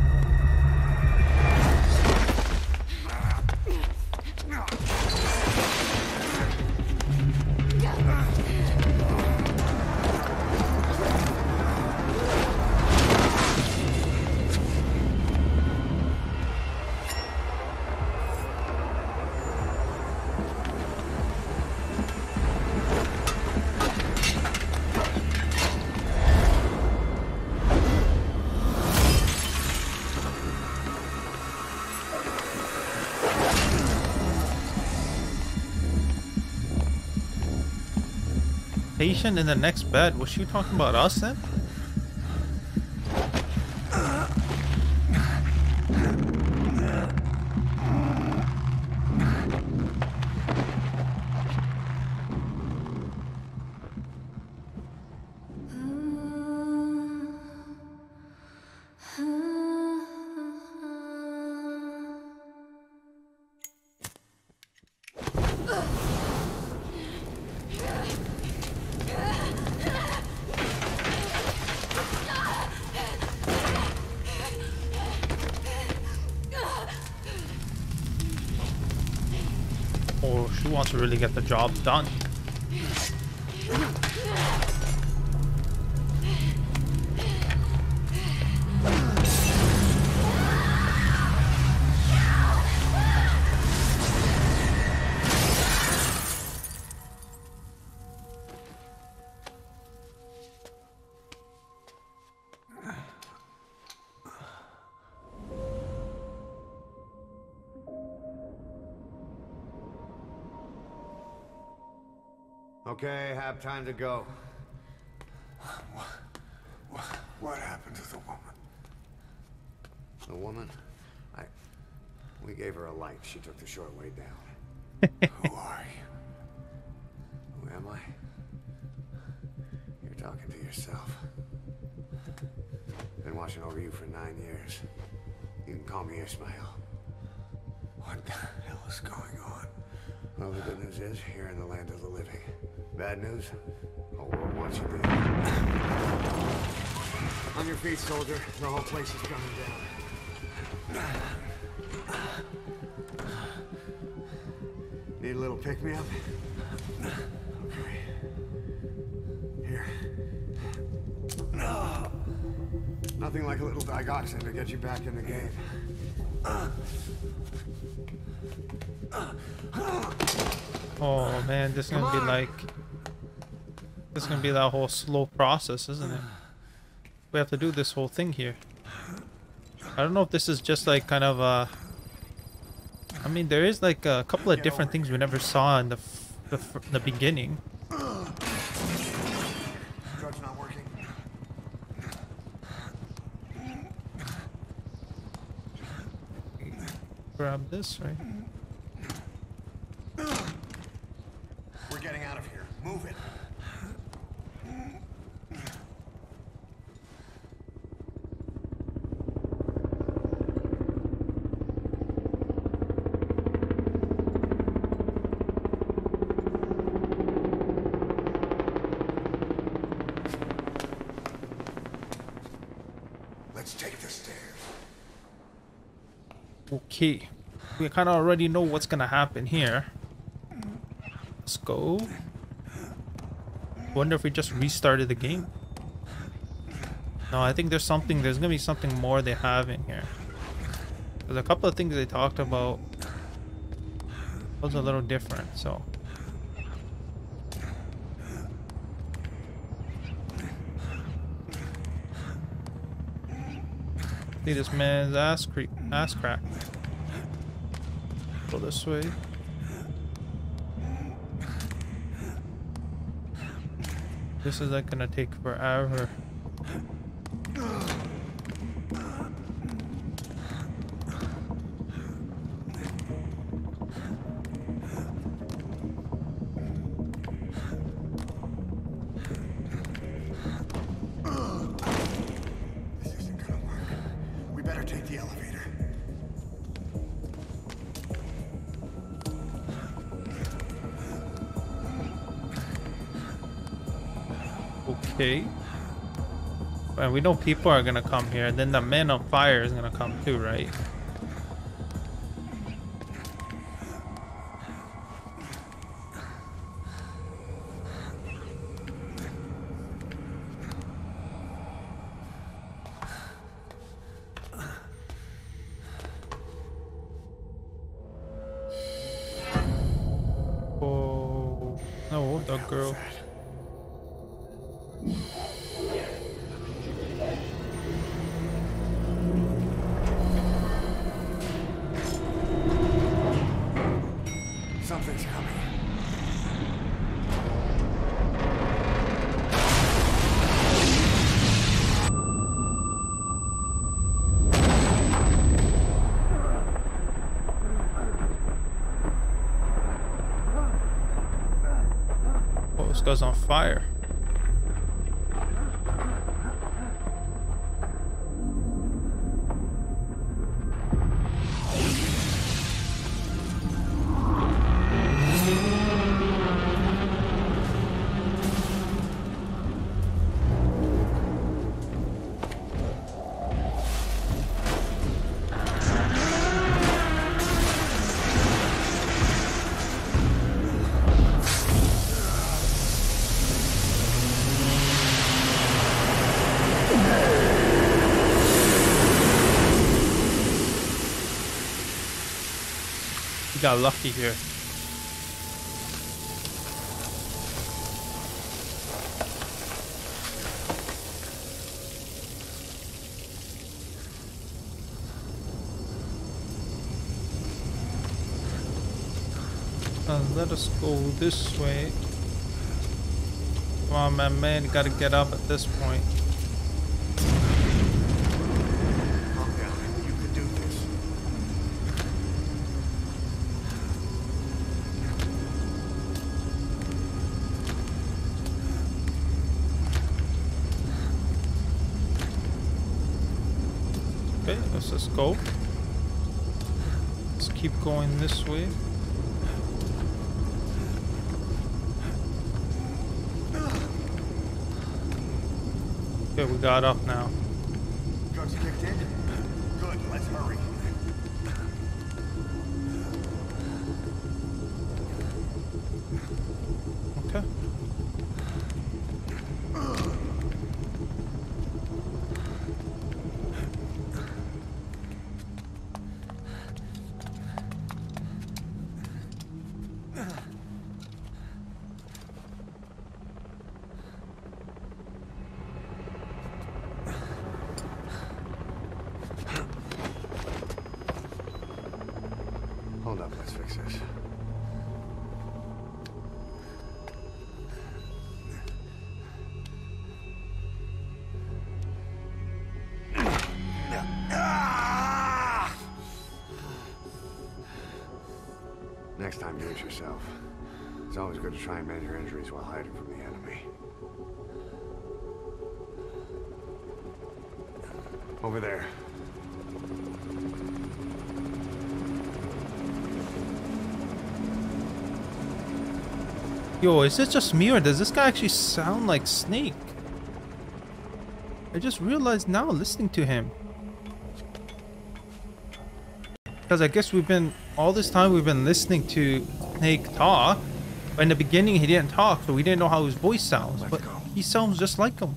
Patient in the next bed. Was she talking about us then? Get the job done. Okay, have time to go. What, what happened to the woman? The woman? I... We gave her a light. She took the short way down. Oh man, this is gonna be like this is gonna be that whole slow process, isn't it? We have to do this whole thing here. I don't know if this is just like kind of uh I mean there is like a couple of different things we never saw in the the, the beginning. Drug's not working. Grab this, right? We're getting out of here. Move it. Let's take the stairs. We kind of already know what's gonna happen here. Let's go. Wonder if we just restarted the game. No, I think there's something, there's gonna be something more they have in here. There's a couple of things they talked about. Was a little different, so. See this man's ass creep, ass crack. This way. This is like gonna take forever. We know people are gonna come here. and Then the man on fire is gonna come too, right? Fire. Got lucky here. Uh, let us go this way. Come on, man, man, gotta get up at this point. Go. Let's keep going this way. Okay, we got up now. Over there. Yo, is this just me or does this guy actually sound like Snake? I just realized now listening to him. Because I guess we've been, all this time we've been listening to Snake talk. But in the beginning he didn't talk, so we didn't know how his voice sounds. but he sounds just like him.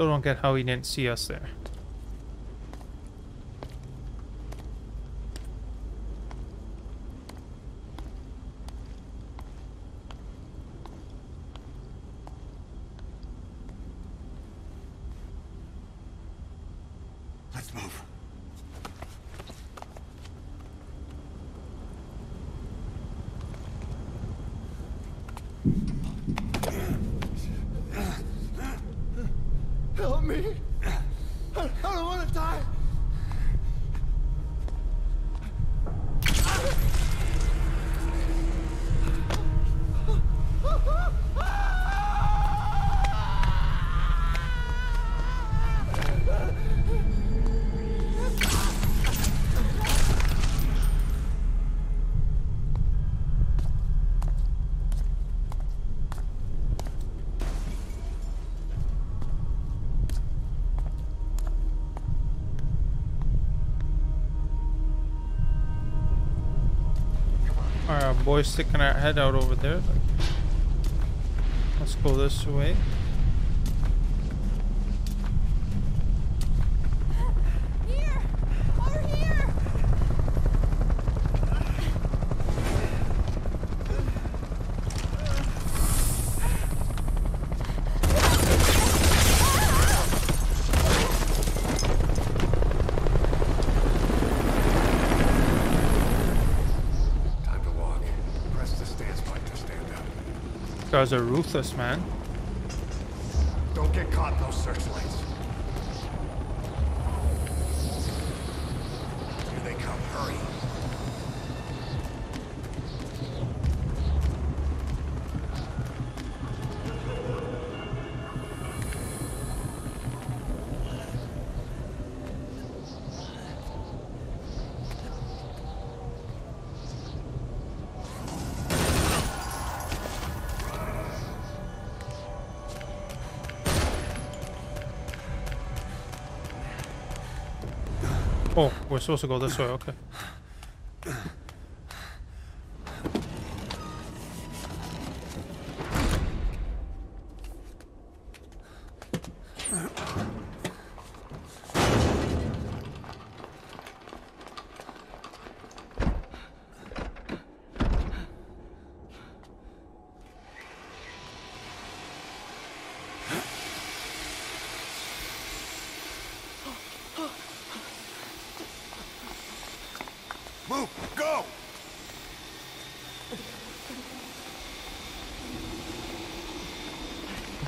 Still don't get how he didn't see us there. Boys sticking our head out over there. Let's go this way. Guys are ruthless, man. Don't get caught in those we're supposed to go this way, okay.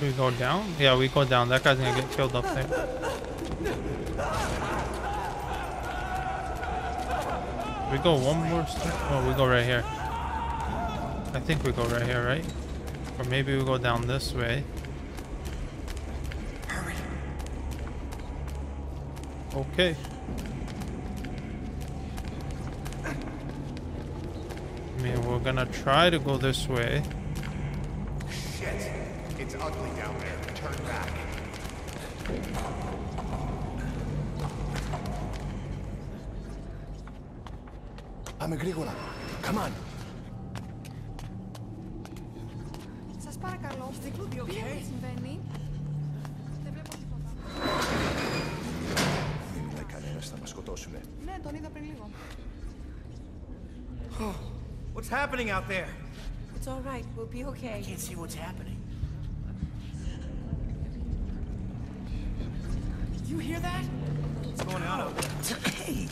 we go down? Yeah, we go down. That guy's gonna get killed up there. We go one more step? Oh, we go right here. I think we go right here, right? Or maybe we go down this way. Hurry. Okay. I mean, we're gonna try to go this way. Πάμε γρήγορα. Come on. Σας παρακαλώ, στην κλούδι, okay. συμβαίνει. Δεν βλέπω τίποτα. Δεν μιλάει κανένας, θα μας σκοτώσουνε. Ναι, τον είδα πριν λίγο. What's happening out there? It's all right. We'll be okay. I can't see what's happening. hear that? What's going on there? Hey!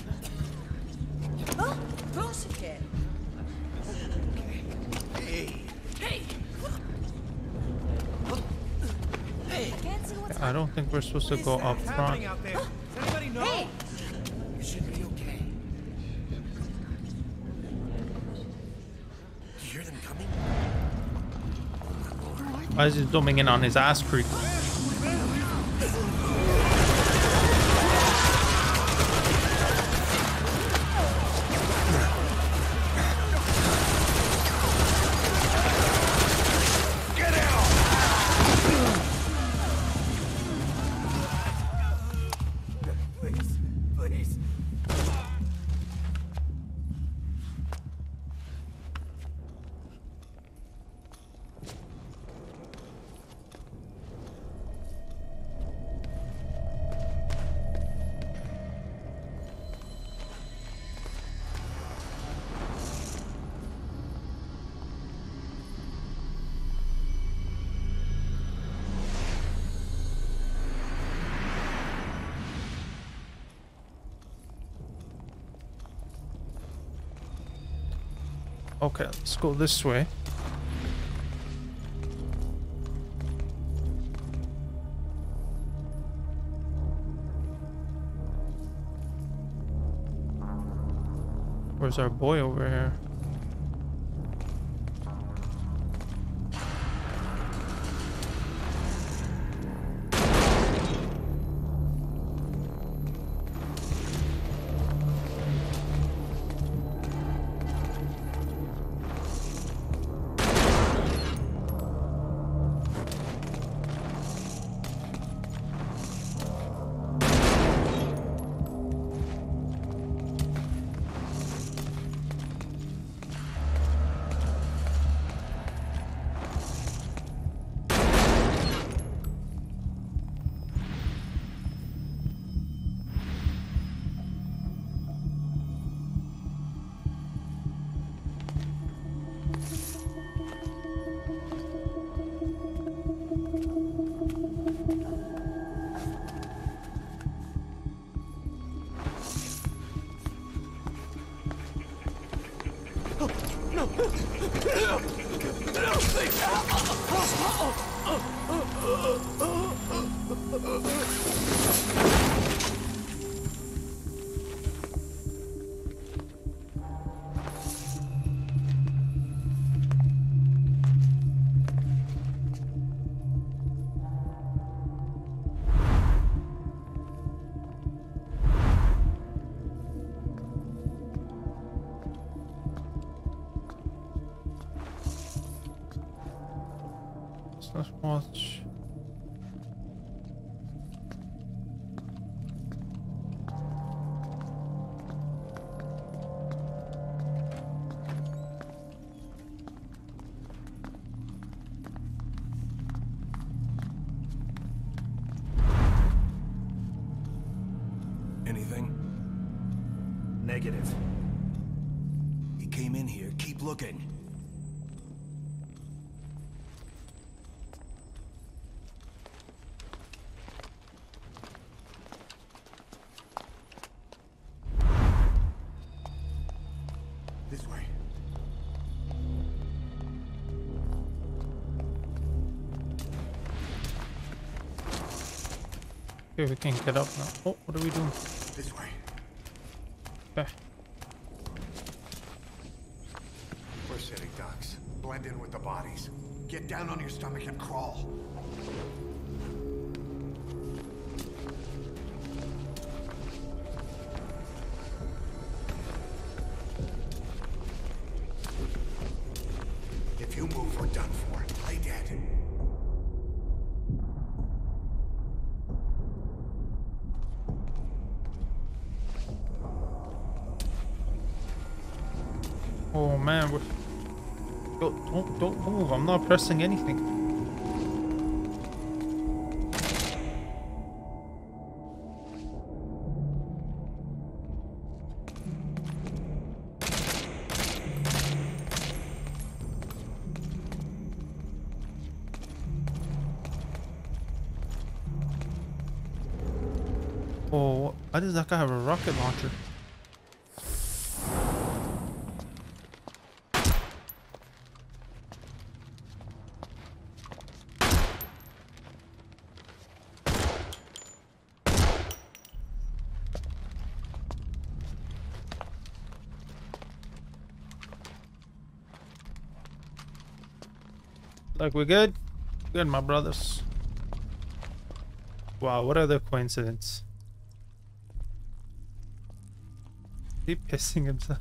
Close again. Hey! Hey! Hey! I can't see what's I don't think we're supposed to go up front. Out there? Does anybody know? Hey! You should be okay. You hear them coming? Why is he zooming in on his ass creek? Okay, let's go this way. Where's our boy over here? Let's Okay, we can get up now. Oh, what are we doing? This way. Okay. We're sitting ducks. Blend in with the bodies. Get down on your stomach and crawl. Don't move. I'm not pressing anything. Oh, why does that guy have a rocket launcher? Like we good? Good, my brothers. Wow, what other coincidence? He pissing himself.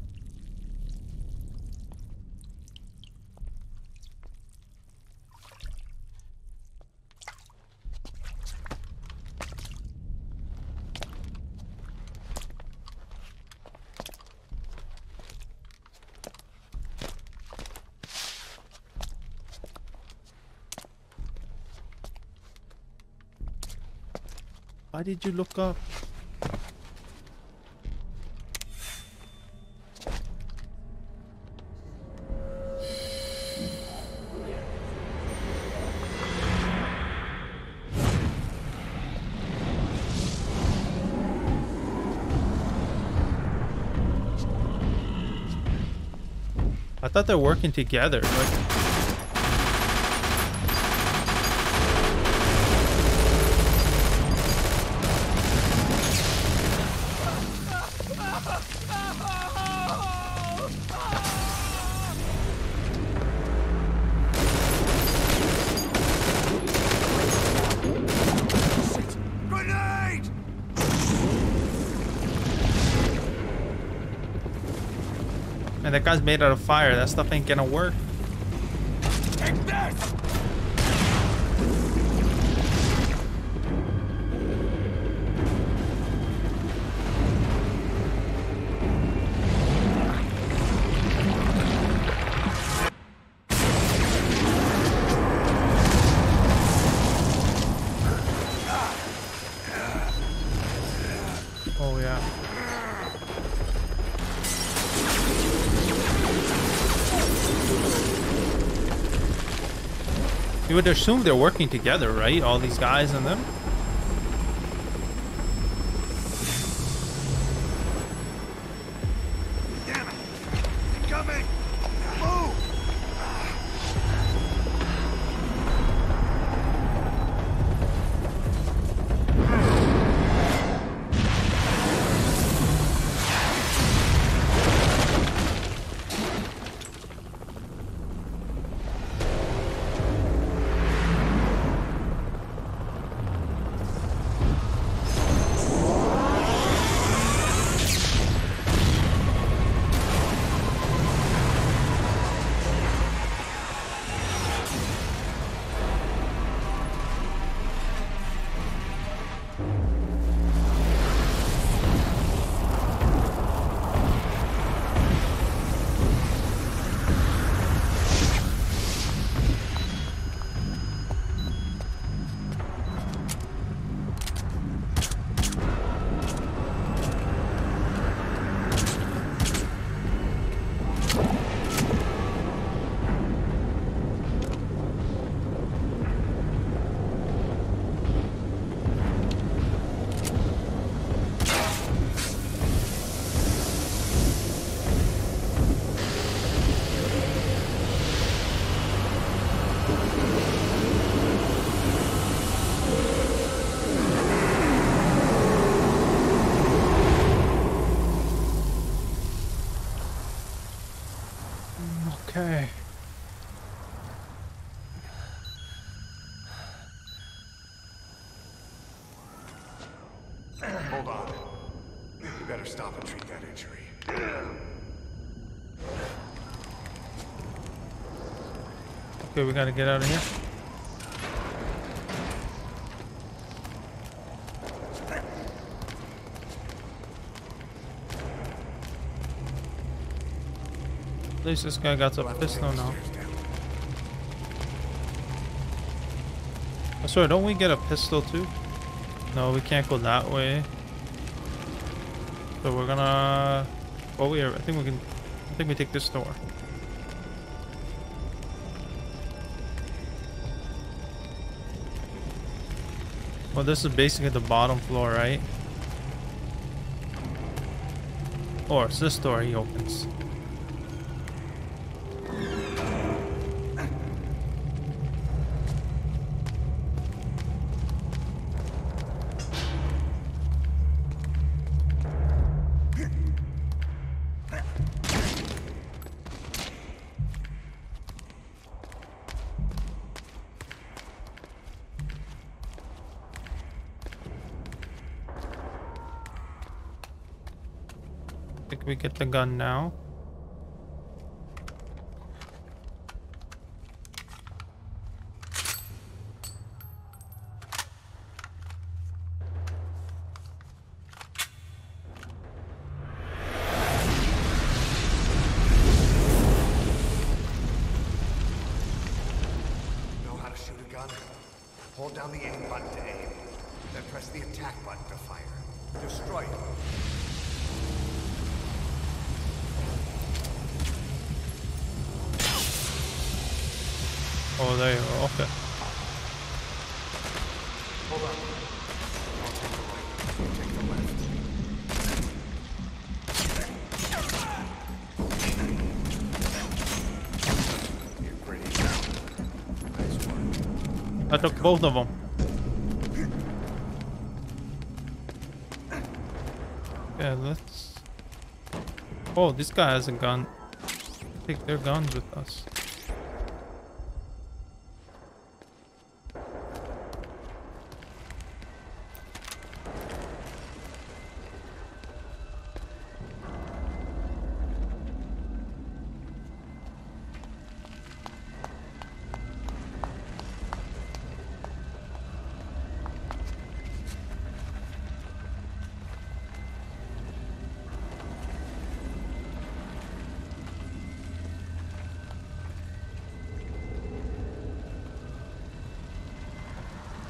Did you look up? I thought they're working together. Like, and that guy's made out of fire. That stuff ain't gonna work. Would assume they're working together, right? All these guys and them. We gotta get out of here. At least this guy got a pistol now. Oh, sorry, don't we get a pistol too? No, we can't go that way. So we're gonna... Oh, we are, I think we can... I think we take this door. Well, this is basically the bottom floor, right? Or it's this door he opens. We get the gun now. I took both of them. Yeah, let's... Oh, this guy has a gun. Take their guns with us.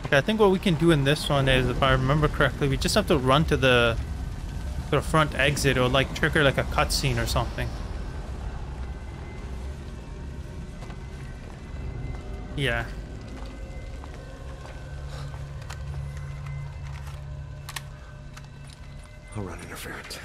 Okay, I think what we can do in this one is, if I remember correctly, we just have to run to the to the front exit or like trigger like a cutscene or something. Yeah. I'll run interference.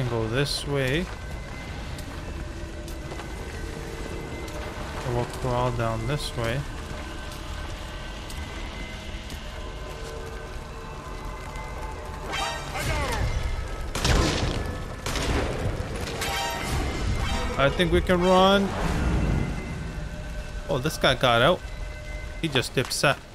Can go this way. And we'll crawl down this way. I think we can run. Oh, this guy got out. He just dipset. Oh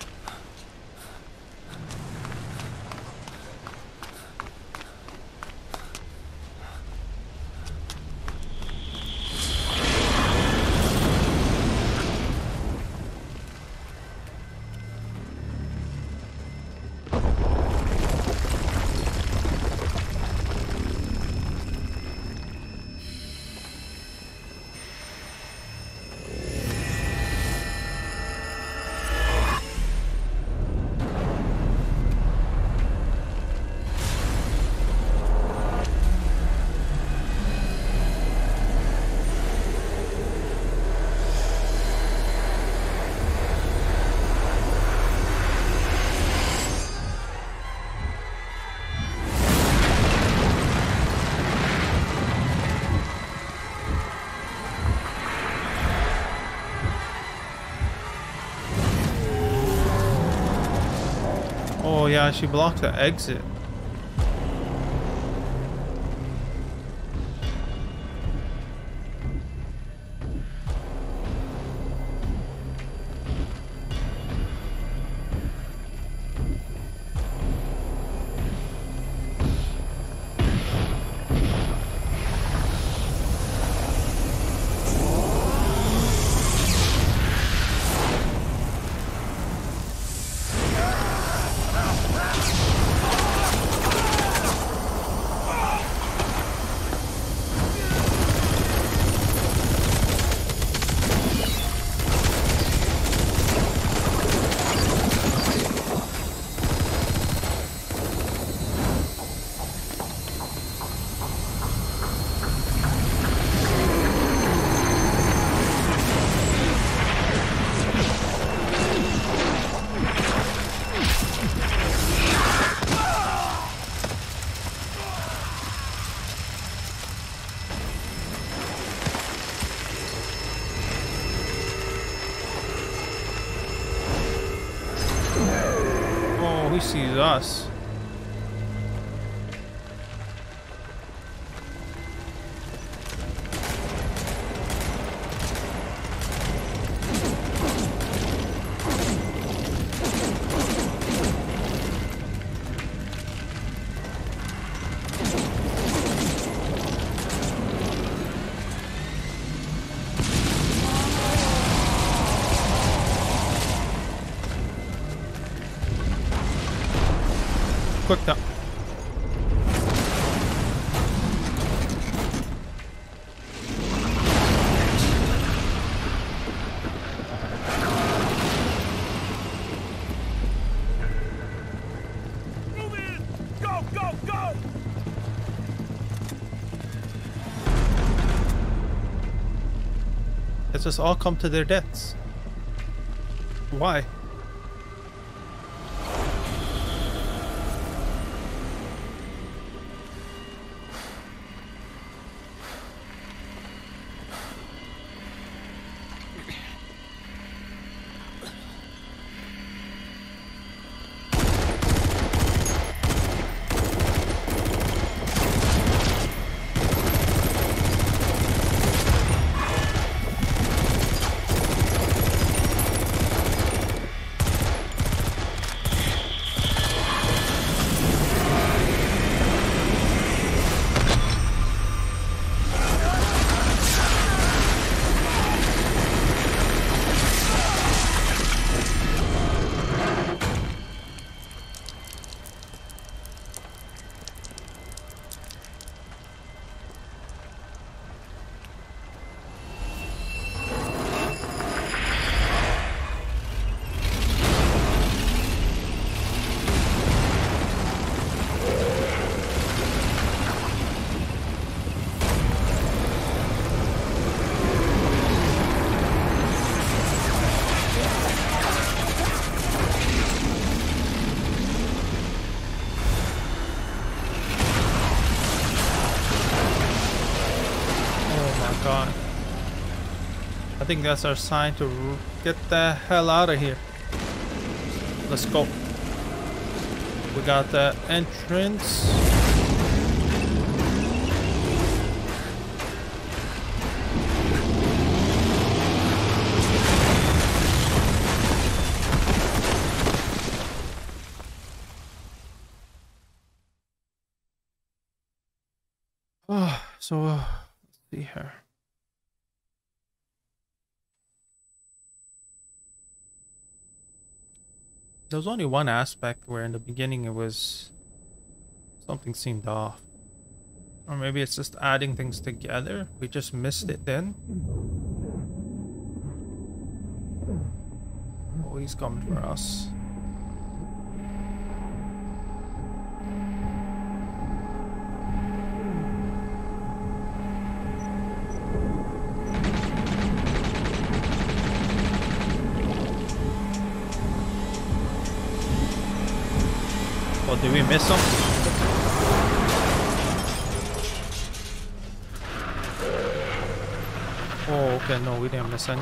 yeah, she blocked the exit. Us. Let's all come to their deaths. I think that's our sign to get the hell out of here. Let's go. We got the entrance. There was only one aspect where in the beginning it was something seemed off. Or maybe it's just adding things together. We just missed it then. Oh, he's coming for us. Miss some? Oh, okay, no, we didn't miss any.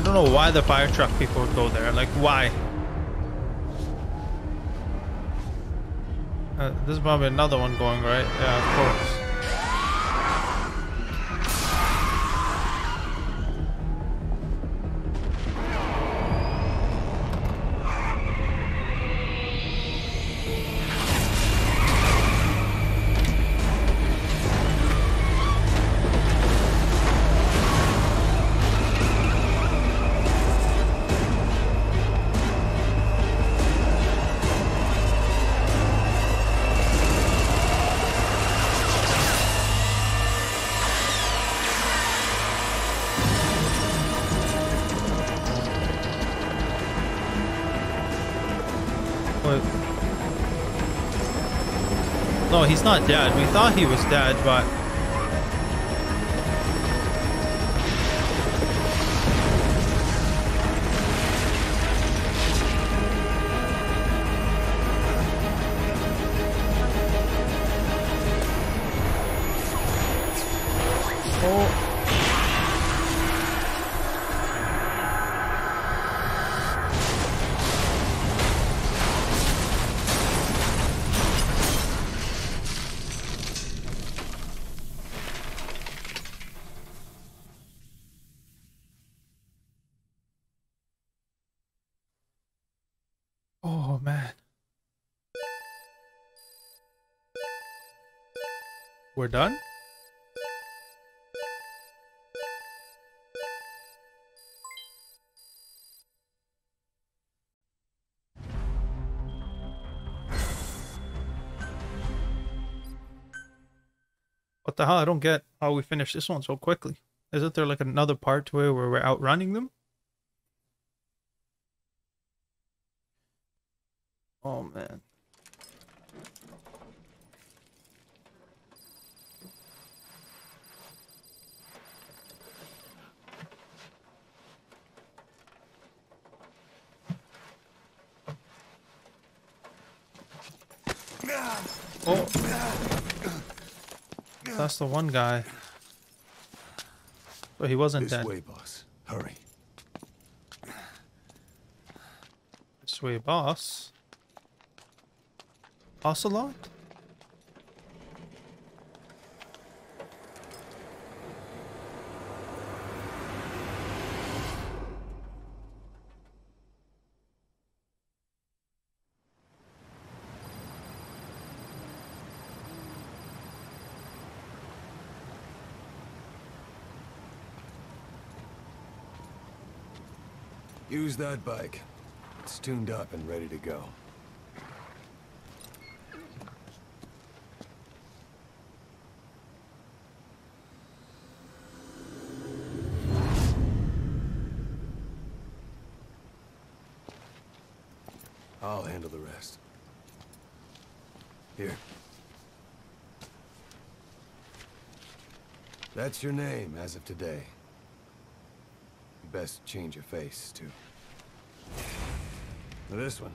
I don't know why the fire truck people go there. Like, why? Uh, this is probably another one going, right? Yeah, of course. Not dead. We thought he was dead, but... We're done? What the hell? I don't get how we finished this one so quickly. Isn't there like another part to it where we're outrunning them? Oh man. Oh. That's the one guy. But he wasn't This dead. way, boss. Hurry. This way, boss. Ocelot? Use that bike. It's tuned up and ready to go. I'll handle the rest. Here. That's your name as of today. You best change your face, too. This one,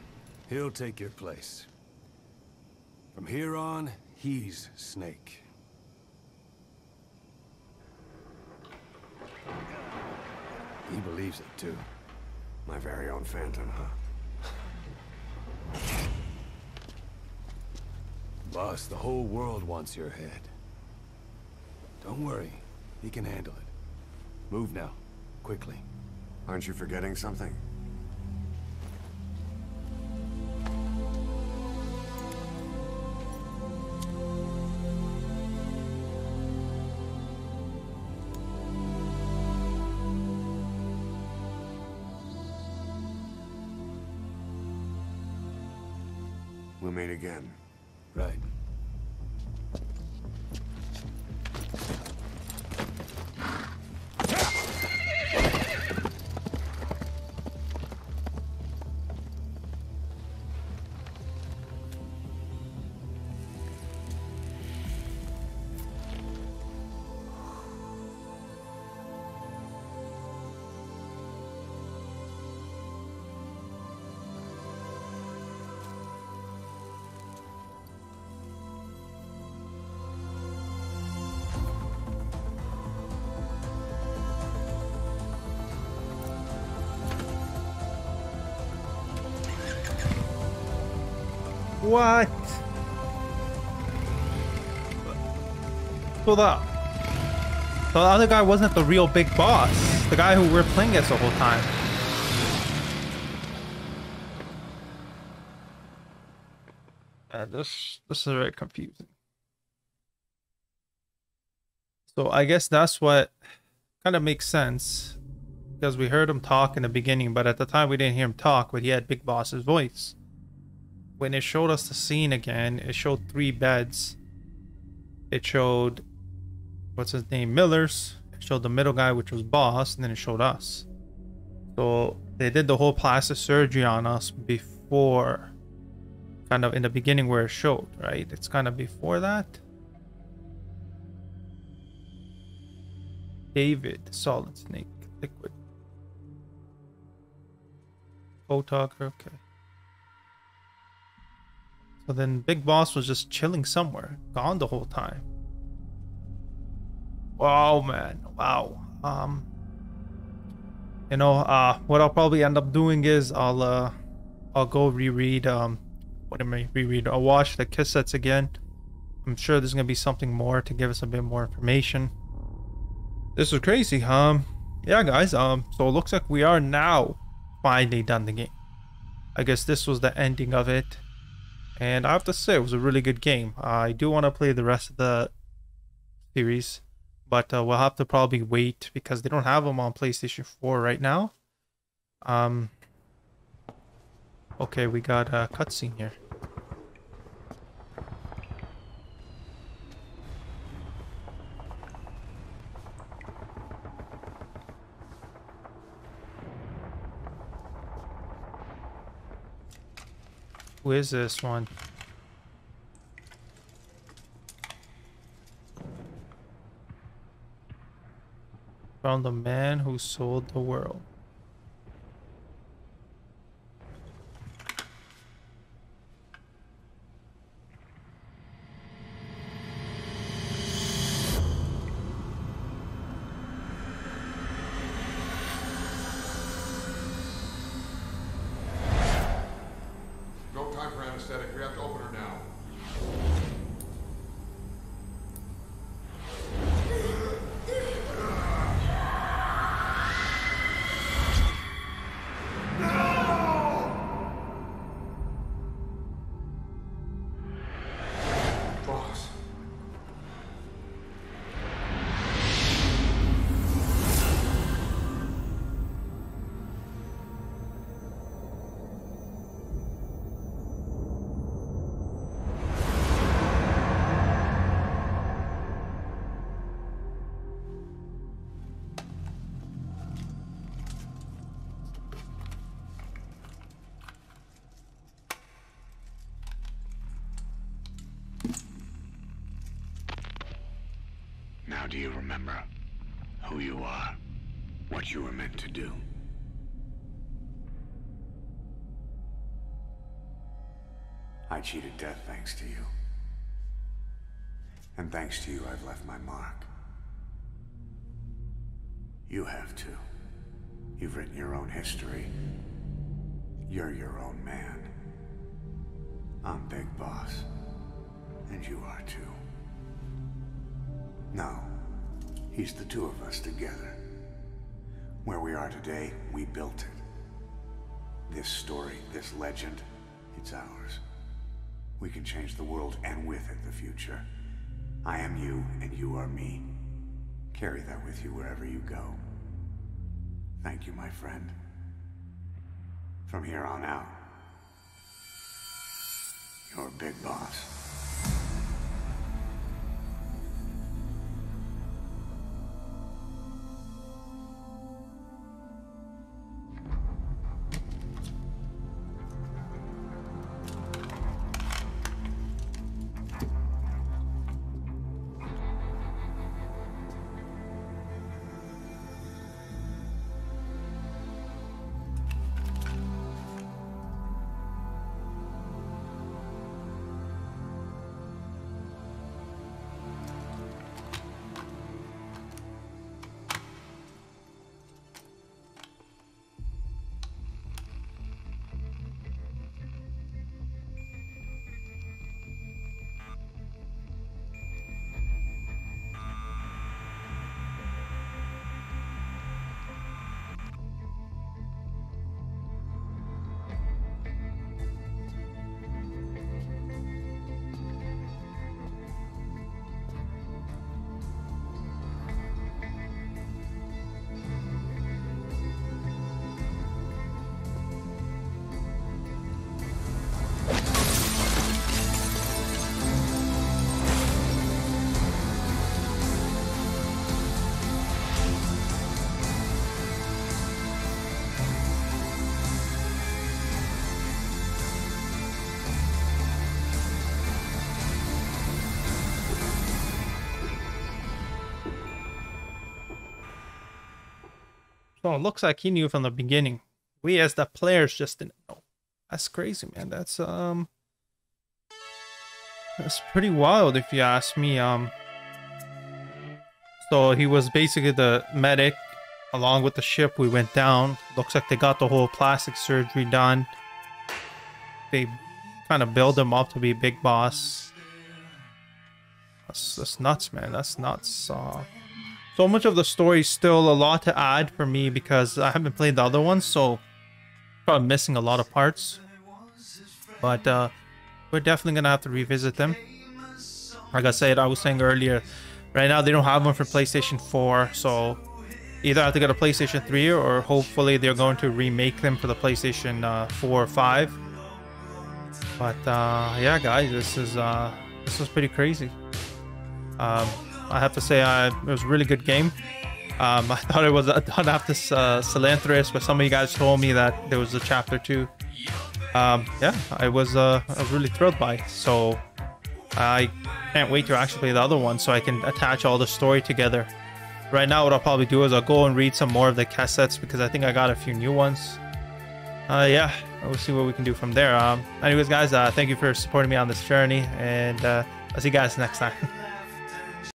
he'll take your place. From here on, he's Snake. He believes it, too. My very own Phantom, huh? Boss, the whole world wants your head. Don't worry. He can handle it. Move now. Quickly. Aren't you forgetting something? What? So the, the other guy wasn't the real big boss. The guy who we're playing as the whole time. Uh, this this is very confusing. So I guess that's what kind of makes sense because we heard him talk in the beginning, but at the time we didn't hear him talk, but he had Big Boss's voice. When it showed us the scene again, it showed three beds. It showed what's his name, Miller's. It showed the middle guy, which was Boss, and then it showed us. So they did the whole plastic surgery on us before, kind of in the beginning where it showed, right? It's kind of before that. David, Solid Snake, Liquid. Photographer, okay. So then Big Boss was just chilling somewhere, gone the whole time. Wow, man. Wow. Um, you know, uh, what I'll probably end up doing is I'll, uh, I'll go reread, um, what am I reread? I'll watch the cassettes again. I'm sure there's gonna be something more to give us a bit more information. This was crazy, um, yeah, guys. Um, so it looks like we are now finally done the game. I guess this was the ending of it, and I have to say it was a really good game. I do want to play the rest of the series but uh, we'll have to probably wait because they don't have them on PlayStation 4 right now. Um. Okay, we got a cutscene here. Who is this one? Found the man who sold the world. I cheated death thanks to you. And thanks to you, I've left my mark. You have too. You've written your own history. You're your own man. I'm Big Boss. And you are too. No. He's the two of us together. Where we are today, we built it. This story, this legend, it's ours. We can change the world and with it the future. I am you and you are me. Carry that with you wherever you go. Thank you, my friend. From here on out, you're Big Boss. So it looks like he knew from the beginning. We as the players just didn't know. That's crazy, man. That's um that's pretty wild if you ask me. Um so he was basically the medic along with the ship we went down. Looks like they got the whole plastic surgery done. They kind of build him up to be big boss. That's, that's nuts, man. That's nuts. Uh, so much of the story is still a lot to add for me because I haven't played the other ones, so probably missing a lot of parts. But uh, we're definitely gonna have to revisit them. Like I said, I was saying earlier, right now they don't have one for PlayStation 4, so either I have to get a PlayStation 3 or hopefully they're going to remake them for the PlayStation uh, 4 or 5. But uh, yeah, guys, this is uh, this was pretty crazy. Um, I have to say, I, it was a really good game. Um, I thought it was done after uh, Sahelanthropus, but some of you guys told me that there was a chapter two. Um, yeah, I was, uh, I was really thrilled by it. So I can't wait to actually play the other one so I can attach all the story together. Right now, what I'll probably do is I'll go and read some more of the cassettes because I think I got a few new ones. Uh, yeah, we'll see what we can do from there. Um, anyways, guys, uh, thank you for supporting me on this journey, and uh, I'll see you guys next time.